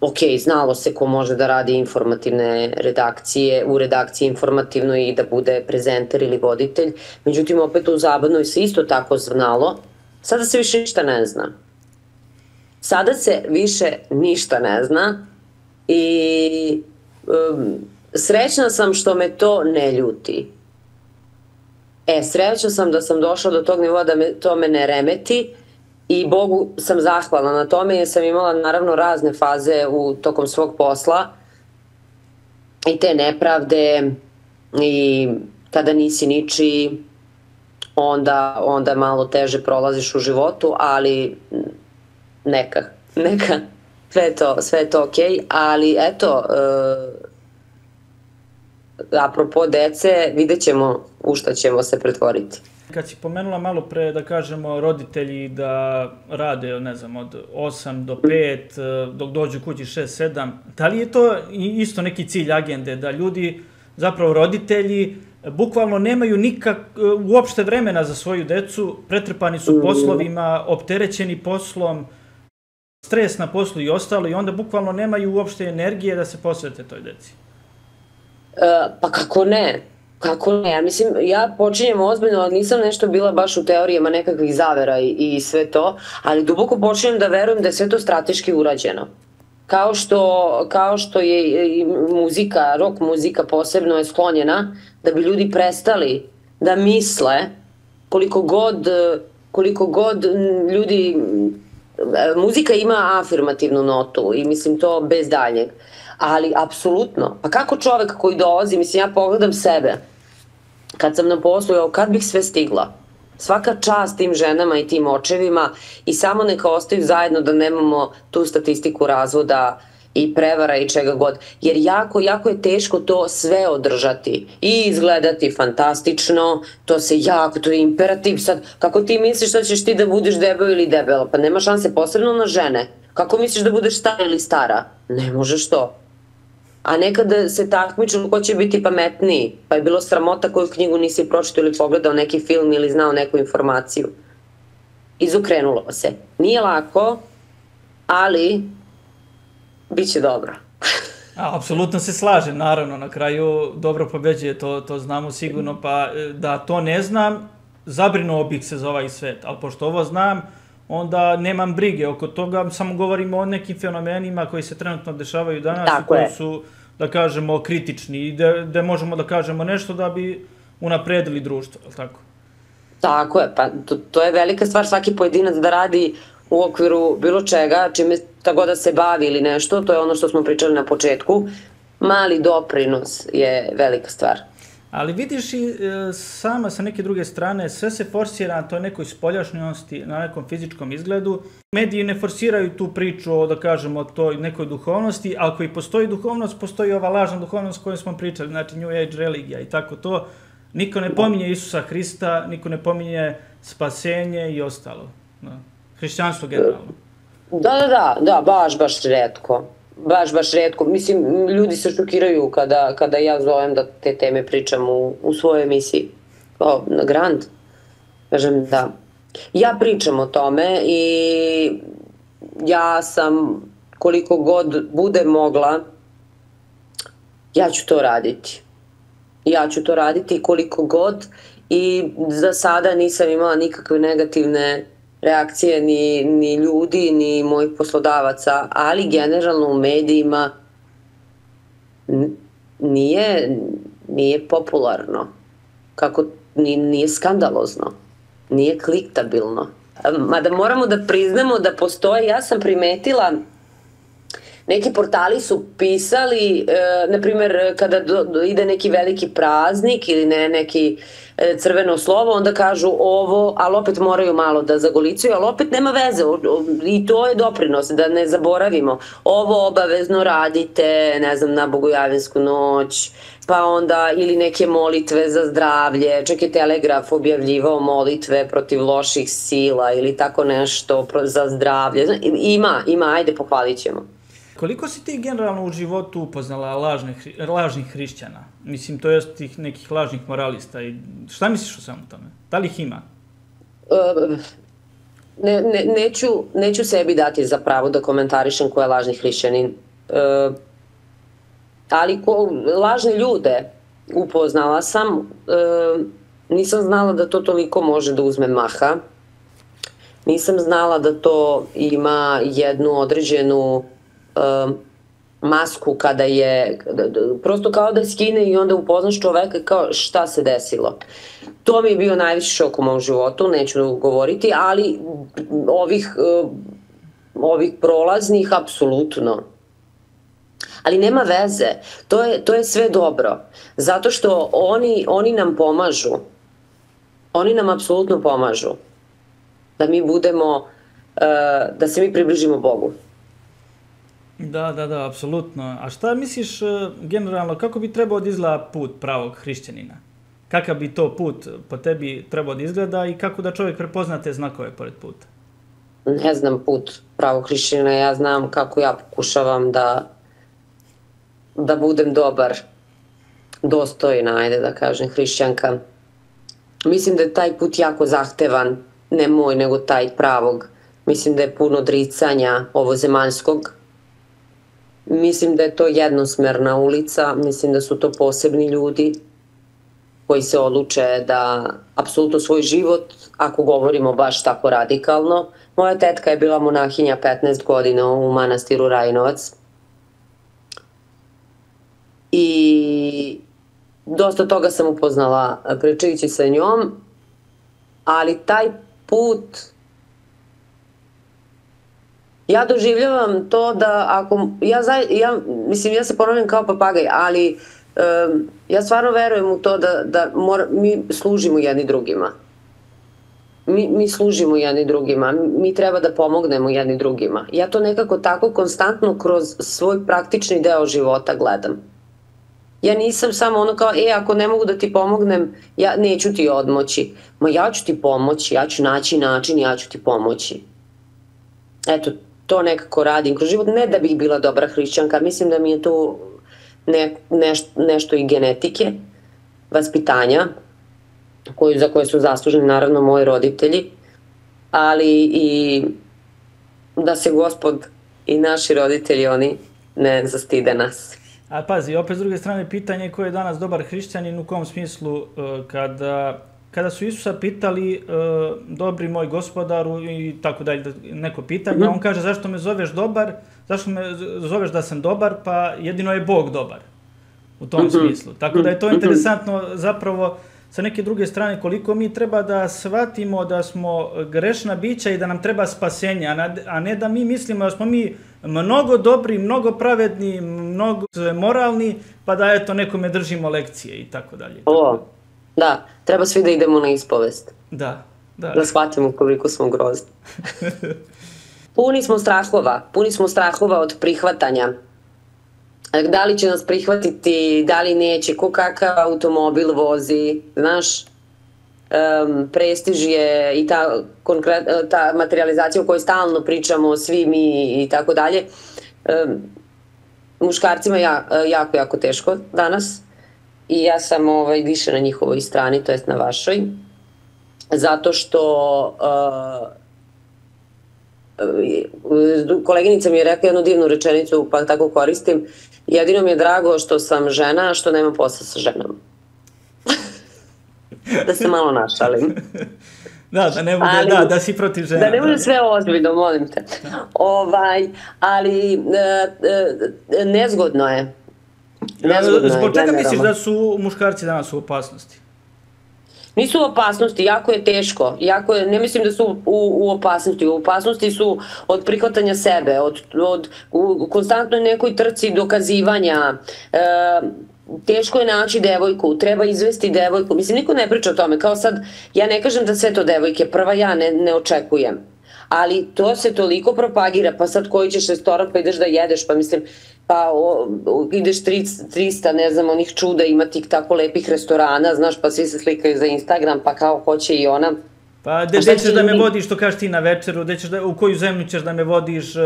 ok, znalo se ko može da radi informativne redakcije, u redakciji informativno i da bude prezenter ili voditelj, međutim opet u zabavnoj se isto tako znalo, sada se više ništa ne zna. Sada se više ništa ne zna i um, srećna sam što me to ne ljuti. E, srećna sam da sam došla do tog nivoa da me, to me ne remeti i Bogu sam zahvalna na tome jer sam imala naravno razne faze u tokom svog posla i te nepravde i kada nisi niči onda, onda malo teže prolaziš u životu, ali neka, neka, sve to, sve to okej, okay, ali eto, e, apropo dece, vidjet ćemo u šta ćemo se pretvoriti. Kad si pomenula malo pre, da kažemo, roditelji da rade, ne znam, od 8 do 5, dok dođu kući 6, 7, da li je to isto neki cilj agende, da ljudi, zapravo roditelji, bukvalno nemaju nikak, uopšte vremena za svoju decu, pretrpani su mm. poslovima, opterećeni poslom, stres na poslu i ostalo i onda bukvalno nemaju uopšte energije da se posvete toj deci. Pa kako ne? Kako ne? Ja mislim, ja počinjem ozbiljno, ali nisam nešto bila baš u teorijama nekakvih zavera i, i sve to, ali duboko počinjem da verujem da je sve to strateški urađeno. Kao što, kao što je i muzika, rock muzika posebno je sklonjena, da bi ljudi prestali da misle koliko god, koliko god ljudi muzika ima afirmativnu notu i mislim to bez daljeg ali apsolutno, pa kako čovek koji dolazi, mislim ja pogledam sebe, kad sam na poslu, evo, kad bih sve stigla, svaka čast tim ženama i tim očevima i samo neka ostaju zajedno da nemamo tu statistiku razvoda i prevara i čega god. Jer jako, jako je teško to sve održati i izgledati fantastično, to se jako, to je imperativ sad, kako ti misliš da ćeš ti da budeš debel ili debela, pa nema šanse, posebno na žene. Kako misliš da budeš stara ili stara? Ne možeš to a nekada se takmičilo ko će biti pametniji, pa je bilo sramota koju knjigu nisi pročitao ili pogledao neki film ili znao neku informaciju. Izukrenulo se. Nije lako, ali bit će dobro. A, apsolutno se slažem, naravno, na kraju dobro pobeđuje, to, to znamo sigurno, pa e, da to ne znam, zabrinuo bih se za ovaj svet, ali pošto ovo znam, onda nemam brige oko toga, samo govorimo o nekim fenomenima koji se trenutno dešavaju danas Tako i koji je. su, da kažemo, kritični i da, da možemo da kažemo nešto da bi unapredili društvo, je li tako? Tako je, pa to, to je velika stvar svaki pojedinac da radi u okviru bilo čega, čime tako da se bavi ili nešto, to je ono što smo pričali na početku, mali doprinos je velika stvar. Ali vidiš i e, sama sa neke druge strane, sve se forsira na toj nekoj spoljašnjosti, na nekom fizičkom izgledu. Mediji ne forsiraju tu priču o, da kažemo, toj nekoj duhovnosti, ako i postoji duhovnost, postoji ova lažna duhovnost koju smo pričali, znači New Age religija i tako to. Niko ne pominje Isusa Hrista, niko ne pominje spasenje i ostalo. Da. Hrišćanstvo generalno. Da, da, da, da, baš, baš redko baš, baš redko. Mislim, ljudi se šokiraju kada, kada ja zovem da te teme pričam u, u svojoj emisiji. O, na Grand. Kažem da. Ja pričam o tome i ja sam koliko god bude mogla, ja ću to raditi. Ja ću to raditi koliko god i za sada nisam imala nikakve negativne reakcije ni, ni ljudi, ni mojih poslodavaca, ali generalno u medijima nije, nije popularno. Kako, nije skandalozno. Nije kliktabilno. Mada moramo da priznamo da postoje, ja sam primetila neki portali su pisali, e, na primjer, kada do, do, ide neki veliki praznik ili ne, neki crveno slovo, onda kažu ovo, ali opet moraju malo da zagolicuju, ali opet nema veze i to je doprinos, da ne zaboravimo. Ovo obavezno radite, ne znam, na Bogojavensku noć, pa onda ili neke molitve za zdravlje, čak je Telegraf objavljivao molitve protiv loših sila ili tako nešto za zdravlje. Ima, ima, ajde pohvalit ćemo. Koliko si ti generalno u životu upoznala lažnih, lažnih hrišćana? Mislim, to je tih nekih lažnih moralista. I šta misliš o svemu tome? Da li ih ima? Ne, ne, neću, neću sebi dati za pravo da komentarišem ko je lažni hrišćanin. Uh, ali ko, lažne ljude upoznala sam. Nisam znala da to toliko može da uzme maha. Nisam znala da to ima jednu određenu masku kada je, prosto kao da skine i onda upoznaš čoveka kao šta se desilo. To mi je bio najveći šok u mom životu, neću govoriti, ali ovih, uh, ovih prolaznih apsolutno. Ali nema veze, to je, to je sve dobro, zato što oni, oni nam pomažu, oni nam apsolutno pomažu da mi budemo, uh, da se mi približimo Bogu. Da, da, da, apsolutno. A šta misliš e, generalno, kako bi trebao da izgleda put pravog hrišćanina? Kakav bi to put po tebi trebao da izgleda i kako da čovjek prepozna te znakove pored puta? Ne znam put pravog hrišćanina, ja znam kako ja pokušavam da da budem dobar, dostojna, ajde da kažem, hrišćanka. Mislim da je taj put jako zahtevan, ne moj, nego taj pravog. Mislim da je puno dricanja ovo zemaljskog, Mislim da je to jednosmerna ulica, mislim da su to posebni ljudi koji se odluče da apsolutno svoj život, ako govorimo baš tako radikalno, moja tetka je bila monahinja 15 godina u manastiru Rajinovac i dosta toga sam upoznala pričajući sa njom, ali taj put ja doživljavam to da ako, ja, za, ja mislim, ja se ponavljam kao papagaj, ali um, ja stvarno verujem u to da, da mora, mi služimo jedni drugima. Mi, mi služimo jedni drugima, mi treba da pomognemo jedni drugima. Ja to nekako tako konstantno kroz svoj praktični deo života gledam. Ja nisam samo ono kao, e, ako ne mogu da ti pomognem, ja neću ti odmoći. Ma ja ću ti pomoći, ja ću naći način, ja ću ti pomoći. Eto, to nekako radim kroz život, ne da bih bila dobra hrišćanka, mislim da mi je to ne, neš, nešto i genetike, vaspitanja, koju, za koje su zasluženi naravno moji roditelji, ali i da se gospod i naši roditelji, oni ne zastide nas. A pazi, opet s druge strane, pitanje ko je danas dobar hrišćanin, u kom smislu uh, kada kada su Isusa pitali, e, dobri moj gospodaru i tako dalje, neko pitanje, mm. on kaže zašto me zoveš dobar, zašto me zoveš da sam dobar, pa jedino je Bog dobar u tom -hmm. smislu. Tako da je to mhm. interesantno zapravo sa neke druge strane, koliko mi treba da shvatimo da smo grešna bića i da nam treba spasenje, a ne da mi mislimo da smo mi mnogo dobri, mnogo pravedni, mnogo moralni, pa da eto nekome držimo lekcije i tako dalje. O, da, treba svi da idemo na ispovest. Da, da. Da shvatimo koliko smo grozni. [LAUGHS] puni smo strahova, puni smo strahova od prihvatanja. Da li će nas prihvatiti, da li neće, ko kakav automobil vozi, znaš, um, prestiž je i ta, konkret, ta materializacija o kojoj stalno pričamo svi mi i tako dalje. Um, muškarcima ja, jako, jako teško danas i ja sam ovaj, više na njihovoj strani, to jest na vašoj, zato što uh, koleginica mi je rekla jednu divnu rečenicu, pa tako koristim, jedino mi je drago što sam žena, što nema posla sa ženom. [LAUGHS] da se malo našalim. Da, da ne bude, ali, da, da si protiv žena. Da ne bude da. sve ozbiljno, molim te. Ovaj, ali e, e, nezgodno je. Nezgodno Zbog čega misliš da su muškarci danas u opasnosti? Nisu u opasnosti, jako je teško. Jako je, ne mislim da su u, u opasnosti. U opasnosti su od prihvatanja sebe, od, od u konstantnoj nekoj trci dokazivanja. E, teško je naći devojku, treba izvesti devojku. Mislim, niko ne priča o tome. Kao sad, ja ne kažem da sve to devojke, prva ja ne, ne očekujem. Ali to se toliko propagira, pa sad koji ćeš restoran pa ideš da jedeš, pa mislim, pa o, o, ideš 300, ne znam, onih čuda, ima tih tako lepih restorana, znaš, pa svi se slikaju za Instagram, pa kao hoće i ona. Pa gde ćeš da me vodiš, što kažeš ti na večeru, gde ćeš da, u koju zemlju ćeš da me vodiš, e,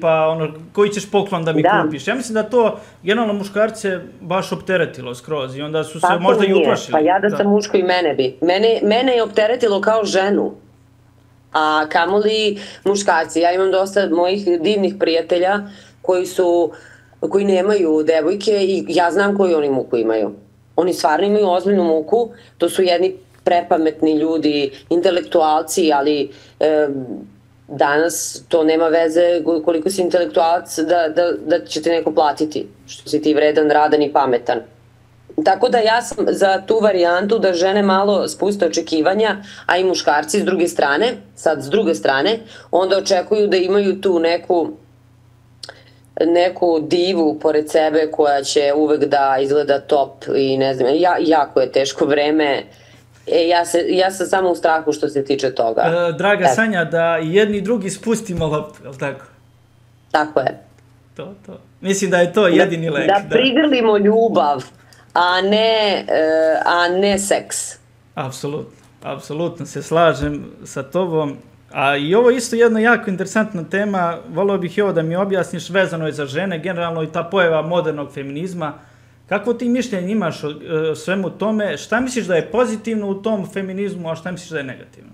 pa ono, koji ćeš poklon da mi da. kupiš. Ja mislim da to generalno muškarce baš opteretilo skroz i onda su se Tako možda nije. i uplašili. Pa ja da, da sam muško i mene bi. Mene, mene je opteretilo kao ženu. A kamoli muškarci. Ja imam dosta mojih divnih prijatelja koji su koji nemaju devojke i ja znam koju oni muku imaju. Oni stvarno imaju ozbiljnu muku, to su jedni prepametni ljudi, intelektualci, ali e, danas to nema veze koliko si intelektualac da, da, da će te neko platiti, što si ti vredan, radan i pametan. Tako da ja sam za tu varijantu da žene malo spuste očekivanja, a i muškarci s druge strane, sad s druge strane, onda očekuju da imaju tu neku neku divu pored sebe koja će uvek da izgleda top i ne znam, ja, jako je teško vreme, E, ja, se, ja sam samo u strahu što se tiče toga. E, draga e. Sanja, da jedni i drugi spustimo loptu, je li tako? Tako je. To, to. Mislim da je to da- jedini da, lek. Da, da prigrlimo ljubav, a ne, e, a ne seks. Apsolutno, apsolutno se slažem sa tobom. A i ovo isto jedna jako interesantna tema, volio bih i ovo da mi objasniš, vezano je za žene, generalno i ta pojava modernog feminizma. Kako ti mišljenje imaš o e, svemu tome? Šta misliš da je pozitivno u tom feminizmu, a šta misliš da je negativno?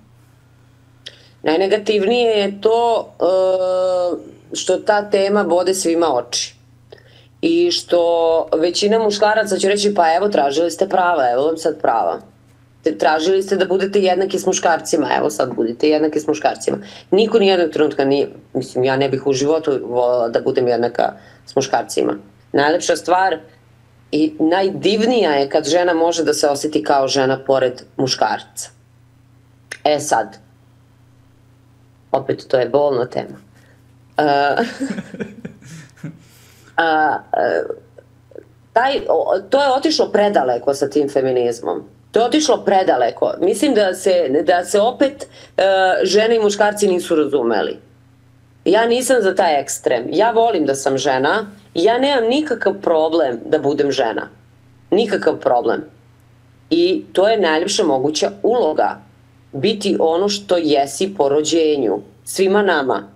Najnegativnije je to e, što ta tema bode svima oči. I što većina muškaraca će reći pa evo tražili ste prava, evo vam sad prava tražili ste da budete jednaki s muškarcima, evo sad budete jednaki s muškarcima. Niko ni jednog trenutka nije, mislim, ja ne bih u životu volala da budem jednaka s muškarcima. Najlepša stvar i najdivnija je kad žena može da se oseti kao žena pored muškarca. E sad, opet to je bolna tema. [LAUGHS] Uh, uh, taj, to je otišlo predaleko sa tim feminizmom. To je otišlo predaleko. Mislim da se, da se opet uh, žene i muškarci nisu razumeli. Ja nisam za taj ekstrem. Ja volim da sam žena ja nemam nikakav problem da budem žena. Nikakav problem. I to je najljepša moguća uloga. Biti ono što jesi po rođenju. Svima nama.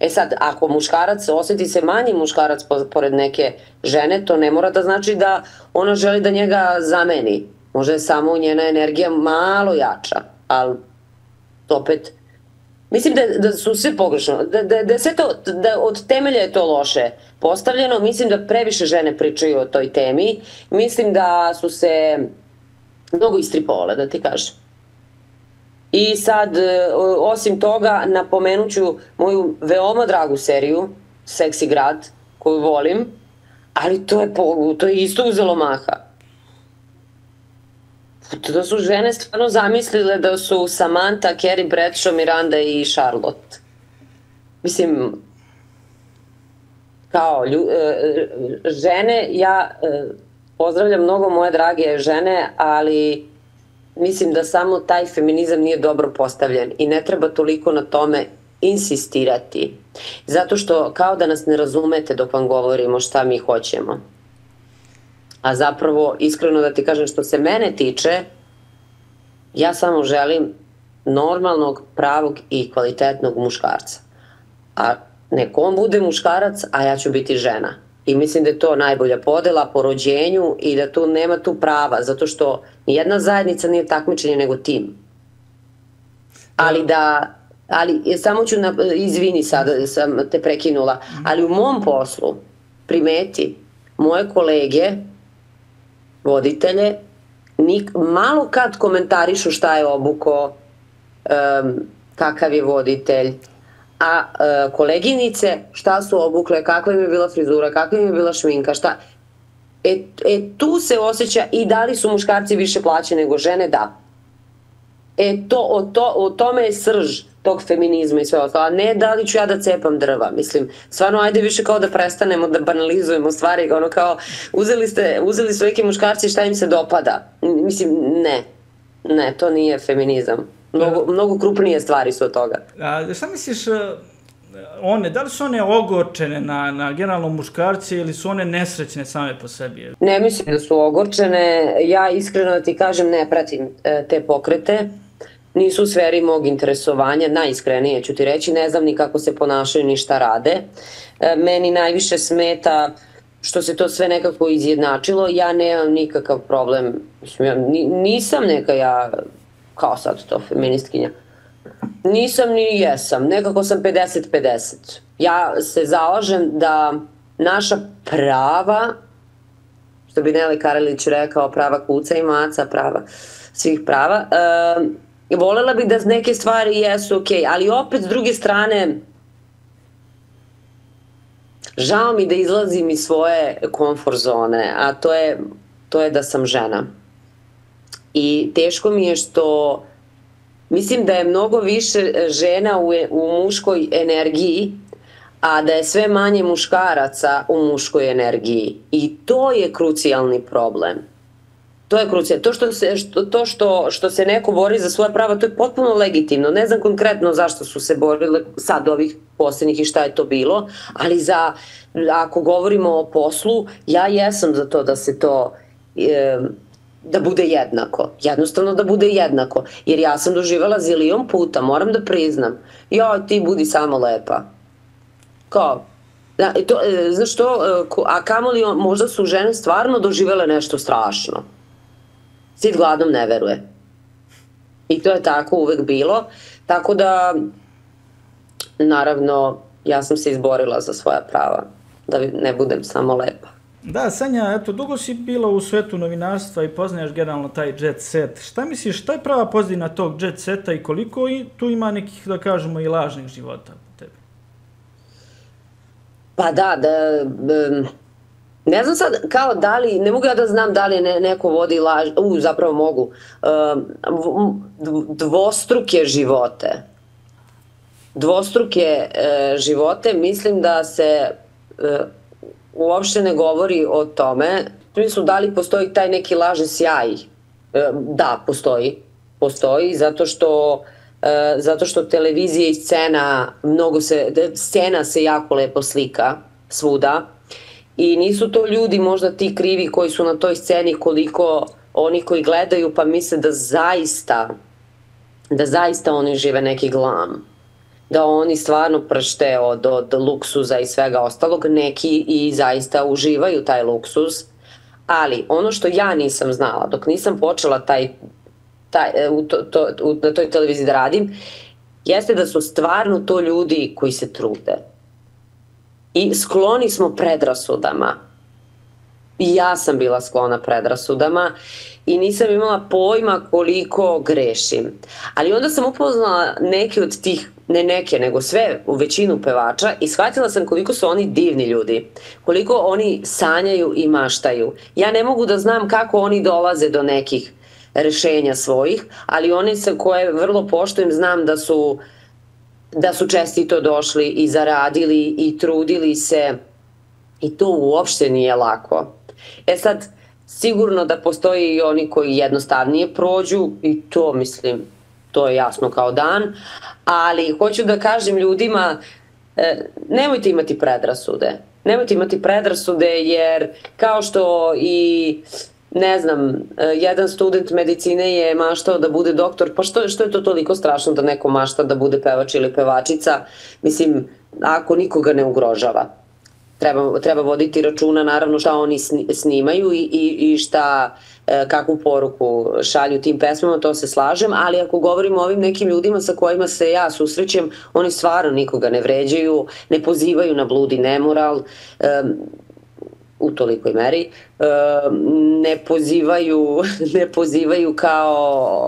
E sad, ako muškarac oseti se manji muškarac pored neke žene, to ne mora da znači da ona želi da njega zameni Možda je samo njena energija malo jača, ali opet Mislim da, da su sve pogrešno, da, da, da sve to, da od temelja je to loše postavljeno, mislim da previše žene pričaju o toj temi, mislim da su se mnogo istripovale, da ti kažem. I sad, e, osim toga, napomenuću moju veoma dragu seriju, Seksi grad, koju volim, ali to je, to je isto uzelo maha Da su žene stvarno zamislile da su Samantha, Carrie Bradshaw, Miranda i Charlotte. Mislim, kao lju, e, žene, ja e, pozdravljam mnogo moje drage žene, ali mislim da samo taj feminizam nije dobro postavljen i ne treba toliko na tome insistirati. Zato što kao da nas ne razumete dok vam govorimo šta mi hoćemo. A zapravo, iskreno da ti kažem što se mene tiče, ja samo želim normalnog, pravog i kvalitetnog muškarca. A neko on bude muškarac, a ja ću biti žena. I mislim da je to najbolja podela po rođenju i da tu nema tu prava, zato što nijedna zajednica nije takmičenje nego tim. Ali da, ali samo ću, na, izvini sad, sam te prekinula, ali u mom poslu primeti moje kolege, voditelje, nik, malo kad komentarišu šta je obuko, um, kakav je voditelj, a e, koleginice šta su obukle, kakva im je bila frizura, kakva im je bila šminka, šta... E, e tu se osjeća i da li su muškarci više plaće nego žene, da. E to, o, to, o tome je srž tog feminizma i sve ostalo, a ne da li ću ja da cepam drva, mislim, stvarno ajde više kao da prestanemo da banalizujemo stvari, ono kao uzeli ste, uzeli su neki muškarci šta im se dopada, mislim, ne, ne, to nije feminizam. Mnogo, mnogo krupnije stvari su od toga. A, šta misliš, e, one, da li su one ogorčene na, na generalno muškarce ili su one nesrećne same po sebi? Ne mislim da su ogorčene. Ja iskreno da ti kažem ne pratim e, te pokrete. Nisu u sferi mog interesovanja, najiskrenije ću ti reći, ne znam ni kako se ponašaju ni šta rade. E, meni najviše smeta što se to sve nekako izjednačilo. Ja nemam nikakav problem. Mislim, ja nisam neka ja kao sad to feministkinja. Nisam ni jesam, nekako sam 50-50. Ja se zalažem da naša prava, što bi Neli Karelić rekao, prava kuca i maca, prava svih prava, uh, volela bih da neke stvari jesu ok, ali opet s druge strane, žao mi da izlazim iz svoje komfort zone, a to je, to je da sam žena. I teško mi je što mislim da je mnogo više žena u, u muškoj energiji, a da je sve manje muškaraca u muškoj energiji. I to je krucijalni problem. To je krucijalno. To što se, što, to što, što se neko bori za svoje prava, to je potpuno legitimno. Ne znam konkretno zašto su se borile sad ovih poslednjih i šta je to bilo, ali za, ako govorimo o poslu, ja jesam za to da se to e, da bude jednako. Jednostavno da bude jednako. Jer ja sam doživala zilion puta, moram da priznam. Jo, ti budi samo lepa. Kao, da, to, e, znaš to, e, a kamoli možda su žene stvarno doživele nešto strašno. Sid gladom ne veruje. I to je tako uvek bilo. Tako da, naravno, ja sam se izborila za svoja prava. Da ne budem samo lepa. Da, Sanja, eto, dugo si bila u svetu novinarstva i poznaješ generalno taj jet set. Šta misliš, šta je prava pozadina tog jet seta i koliko i tu ima nekih, da kažemo, i lažnih života u tebi? Pa da, da, ne znam sad kao da li, ne mogu ja da znam da li ne, neko vodi laž, u, zapravo mogu, dvostruke živote. Dvostruke e, živote, mislim da se e, uopšte ne govori o tome. su da li postoji taj neki lažni sjaj. E, da, postoji. Postoji zato što zato što televizija i scena mnogo se scena se jako lepo slika svuda i nisu to ljudi možda ti krivi koji su na toj sceni koliko oni koji gledaju pa misle da zaista da zaista oni žive neki glam. Da oni stvarno pršte od, od luksuza i svega ostalog, neki i zaista uživaju taj luksuz, ali ono što ja nisam znala, dok nisam počela taj, taj, u to, to, u, na toj televiziji da radim, jeste da su stvarno to ljudi koji se trude. I skloni smo predrasudama. I ja sam bila sklona predrasudama i nisam imala pojma koliko grešim. Ali onda sam upoznala neke od tih ne neke, nego sve, u većinu pevača i shvatila sam koliko su oni divni ljudi, koliko oni sanjaju i maštaju. Ja ne mogu da znam kako oni dolaze do nekih rešenja svojih, ali one sa koje vrlo poštujem znam da su da su čestito došli i zaradili i trudili se i to uopšte nije lako. E sad, sigurno da postoji i oni koji jednostavnije prođu i to mislim, to je jasno kao dan, ali hoću da kažem ljudima, e, nemojte imati predrasude. Nemojte imati predrasude jer kao što i ne znam, e, jedan student medicine je maštao da bude doktor, pa što, što je to toliko strašno da neko mašta da bude pevač ili pevačica, mislim, ako nikoga ne ugrožava. Treba, treba voditi računa naravno šta oni snimaju i, i, i šta, e, kakvu poruku šalju tim pesmama, to se slažem, ali ako govorimo o ovim nekim ljudima sa kojima se ja susrećem, oni stvarno nikoga ne vređaju, ne pozivaju na bludi nemoral, u tolikoj meri e, ne pozivaju [LAUGHS] ne pozivaju kao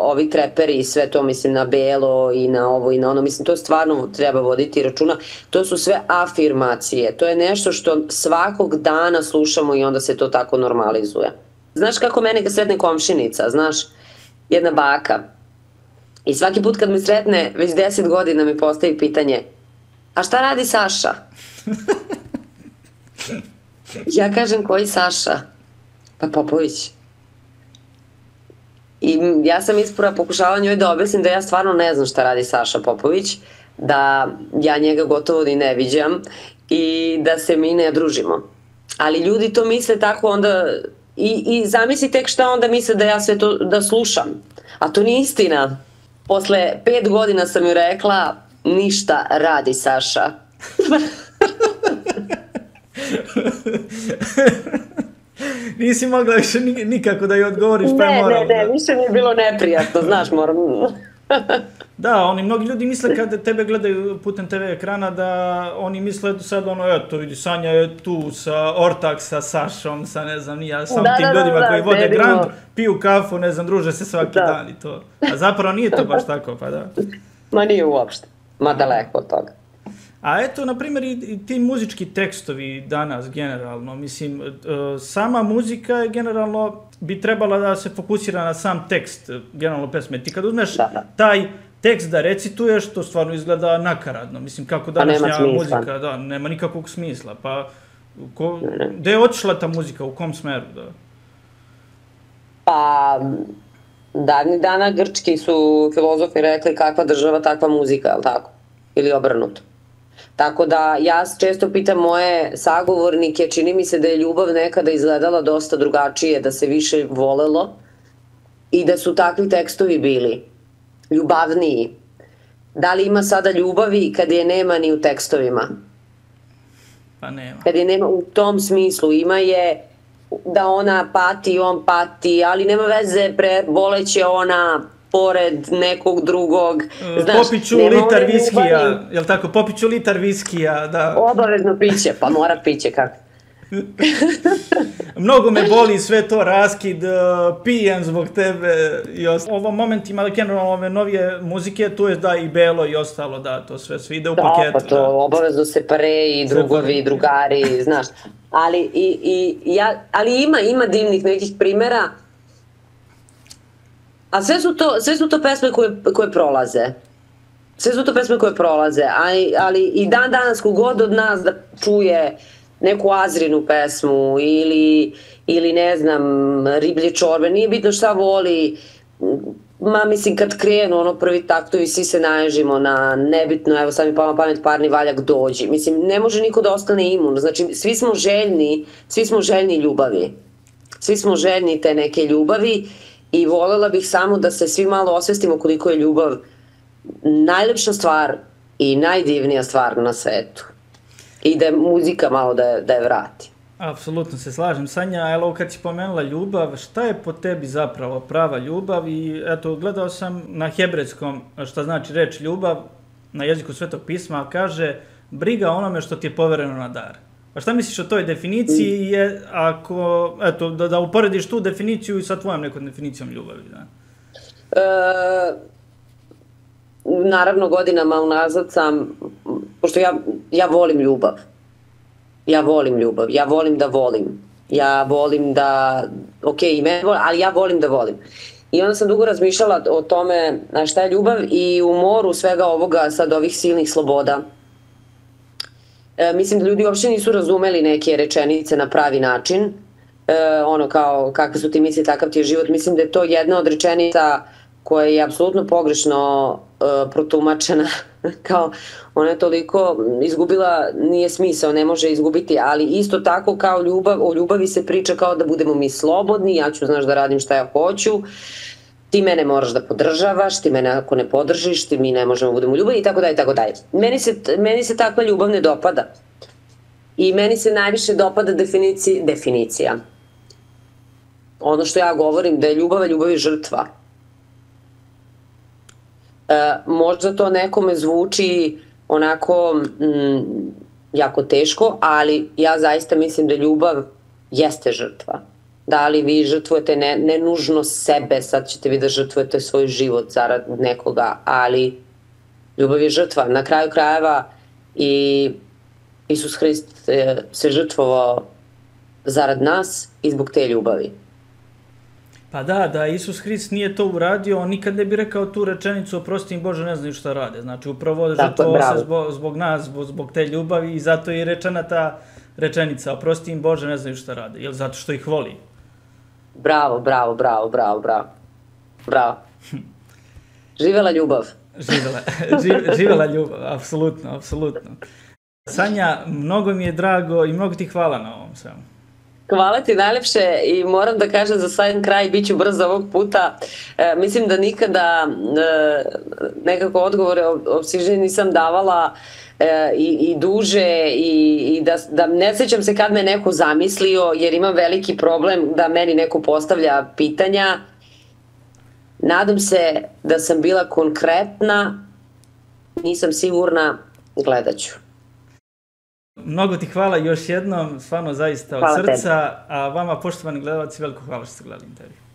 ovi treperi i sve to mislim na belo i na ovo i na ono. Mislim to stvarno treba voditi računa. To su sve afirmacije. To je nešto što svakog dana slušamo i onda se to tako normalizuje. Znaš kako mene kad sretne komšinica znaš jedna baka i svaki put kad me sretne već 10 godina mi postavi pitanje a šta radi Saša [LAUGHS] Ja kažem koji Saša? Pa Popović. I ja sam ispora pokušala njoj da objasnim da ja stvarno ne znam šta radi Saša Popović, da ja njega gotovo ni ne viđam i da se mi ne družimo. Ali ljudi to misle tako onda i, i zamisli tek šta onda misle da ja sve to da slušam. A to nije istina. Posle pet godina sam ju rekla ništa radi Saša. [LAUGHS] [LAUGHS] Nisi mogla više nikako da joj odgovoriš, pa je moram. Ne, ne, da... više mi je bilo neprijatno, znaš, moram... [LAUGHS] da, oni, mnogi ljudi misle kad tebe gledaju putem TV ekrana da oni misle sad ono, eto, vidi, Sanja je tu sa Ortak, sa Sašom, sa ne znam, ja, sam da, tim da, ljudima da, koji vode nedimo. Grand, piju kafu, ne znam, druže se svaki da. dan i to. A zapravo nije to baš tako, pa da. [LAUGHS] Ma nije uopšte, ma daleko od toga. A eto, na primjer, i, i ti muzički tekstovi danas, generalno, mislim, e, sama muzika je generalno, bi trebala da se fokusira na sam tekst, generalno pesme. Ti kad uzmeš da, da. taj tekst da recituješ, to stvarno izgleda nakaradno. Mislim, kako pa današnja muzika, da, nema nikakvog smisla. Pa, ko, gde je otišla ta muzika, u kom smeru, da? Pa, davni dana grčki su filozofi rekli kakva država, takva muzika, ali tako? Ili obrnuto. Tako da ja često pitam moje sagovornike, čini mi se da je ljubav nekada izgledala dosta drugačije, da se više volelo i da su takvi tekstovi bili ljubavniji. Da li ima sada ljubavi kad je nema ni u tekstovima? Pa nema. Kad je nema u tom smislu, ima je da ona pati, on pati, ali nema veze, pre, boleće ona, pored nekog drugog. E, znaš, popiću litar viskija, jel tako? Popiću litar viskija, da. Obavezno piće, pa mora piće kako. [LAUGHS] Mnogo me boli sve to raskid, uh, pijem zbog tebe i ostalo. U ovom momentima, generalno ove novije muzike, tu je da i belo i ostalo, da, to sve, sve ide u da, paketu. Pa to da, obavezno se pare i drugovi, i drugari, znaš. Ali, i, i, ja, ali ima, ima divnih nekih primera, A sve su to, sve su to pesme koje, koje prolaze. Sve su to pesme koje prolaze, ali, ali i dan danas kogod od nas da čuje neku Azrinu pesmu ili, ili ne znam, riblje čorbe, nije bitno šta voli, ma mislim kad krenu ono prvi taktovi svi se naježimo na nebitno, evo sad mi pala pamet parni valjak dođi. Mislim, ne može niko da ostane imun, znači svi smo željni, svi smo željni ljubavi. Svi smo željni te neke ljubavi i volela bih samo da se svi malo osvestimo koliko je ljubav najlepša stvar i najdivnija stvar na svetu. I da je muzika malo da je, da je vrati. Apsolutno se slažem. Sanja, evo kad si pomenula ljubav, šta je po tebi zapravo prava ljubav? I eto, gledao sam na hebrejskom šta znači reč ljubav, na jeziku Svetog pisma, kaže briga onome što ti je povereno na dar. A šta misliš o toj definiciji mm. je, ako, eto, da, da uporediš tu definiciju sa tvojom nekom definicijom ljubavi, da? E, naravno, godinama unazad sam, pošto ja, ja volim ljubav. Ja volim ljubav, ja volim da volim. Ja volim da, ok, i mene volim, ali ja volim da volim. I onda sam dugo razmišljala o tome šta je ljubav i u moru svega ovoga sad ovih silnih sloboda. E, mislim da ljudi uopšte nisu razumeli neke rečenice na pravi način. E, ono kao kakve su ti misli, takav ti je život. Mislim da je to jedna od rečenica koja je apsolutno pogrešno e, protumačena [LAUGHS] kao ona je toliko izgubila, nije smisao, ne može izgubiti, ali isto tako kao ljubav, o ljubavi se priča kao da budemo mi slobodni, ja ću znaš da radim šta ja hoću, ti mene moraš da podržavaš, ti mene ako ne podržiš, ti mi ne možemo da budemo ljubavi i tako dalje, tako dalje. Meni se, meni se takva ljubav ne dopada. I meni se najviše dopada definici, definicija. Ono što ja govorim, da je ljubav, ljubav je žrtva. E, možda to nekome zvuči onako mm, jako teško, ali ja zaista mislim da ljubav jeste žrtva. Da li vi žrtvujete ne, ne nužno sebe, sad ćete vi da žrtvujete svoj život zarad nekoga, ali ljubav je žrtva. Na kraju krajeva i Isus Hrist se žrtvovao zarad nas i zbog te ljubavi. Pa da, da Isus Hrist nije to uradio, on nikad ne bi rekao tu rečenicu, oprosti im Bože, ne znaju šta rade. Znači, upravo žrtvo se zbog, zbog nas, zbog, zbog te ljubavi i zato je rečena ta rečenica, oprosti im Bože, ne znaju šta rade. Jel zato što ih voli? Bravo, bravo, bravo, bravo, bravo. Bravo. Živela ljubav. živela, [LAUGHS] živela ljubav, apsolutno, apsolutno. Sanja, mnogo mi je drago i mnogo ti hvala na ovom svemu. Hvala ti najlepše i moram da kažem za sam kraj, bit ću brzo ovog puta. E, mislim da nikada e, nekako odgovore o, o nisam davala e, i, i duže i, i da, da ne sećam se kad me neko zamislio jer imam veliki problem da meni neko postavlja pitanja. Nadam se da sam bila konkretna, nisam sigurna, gledat ću. Mnogo ti hvala još jednom, stvarno zaista od hvala srca, tebi. a vama poštovani gledalci veliko hvala što ste gledali intervju.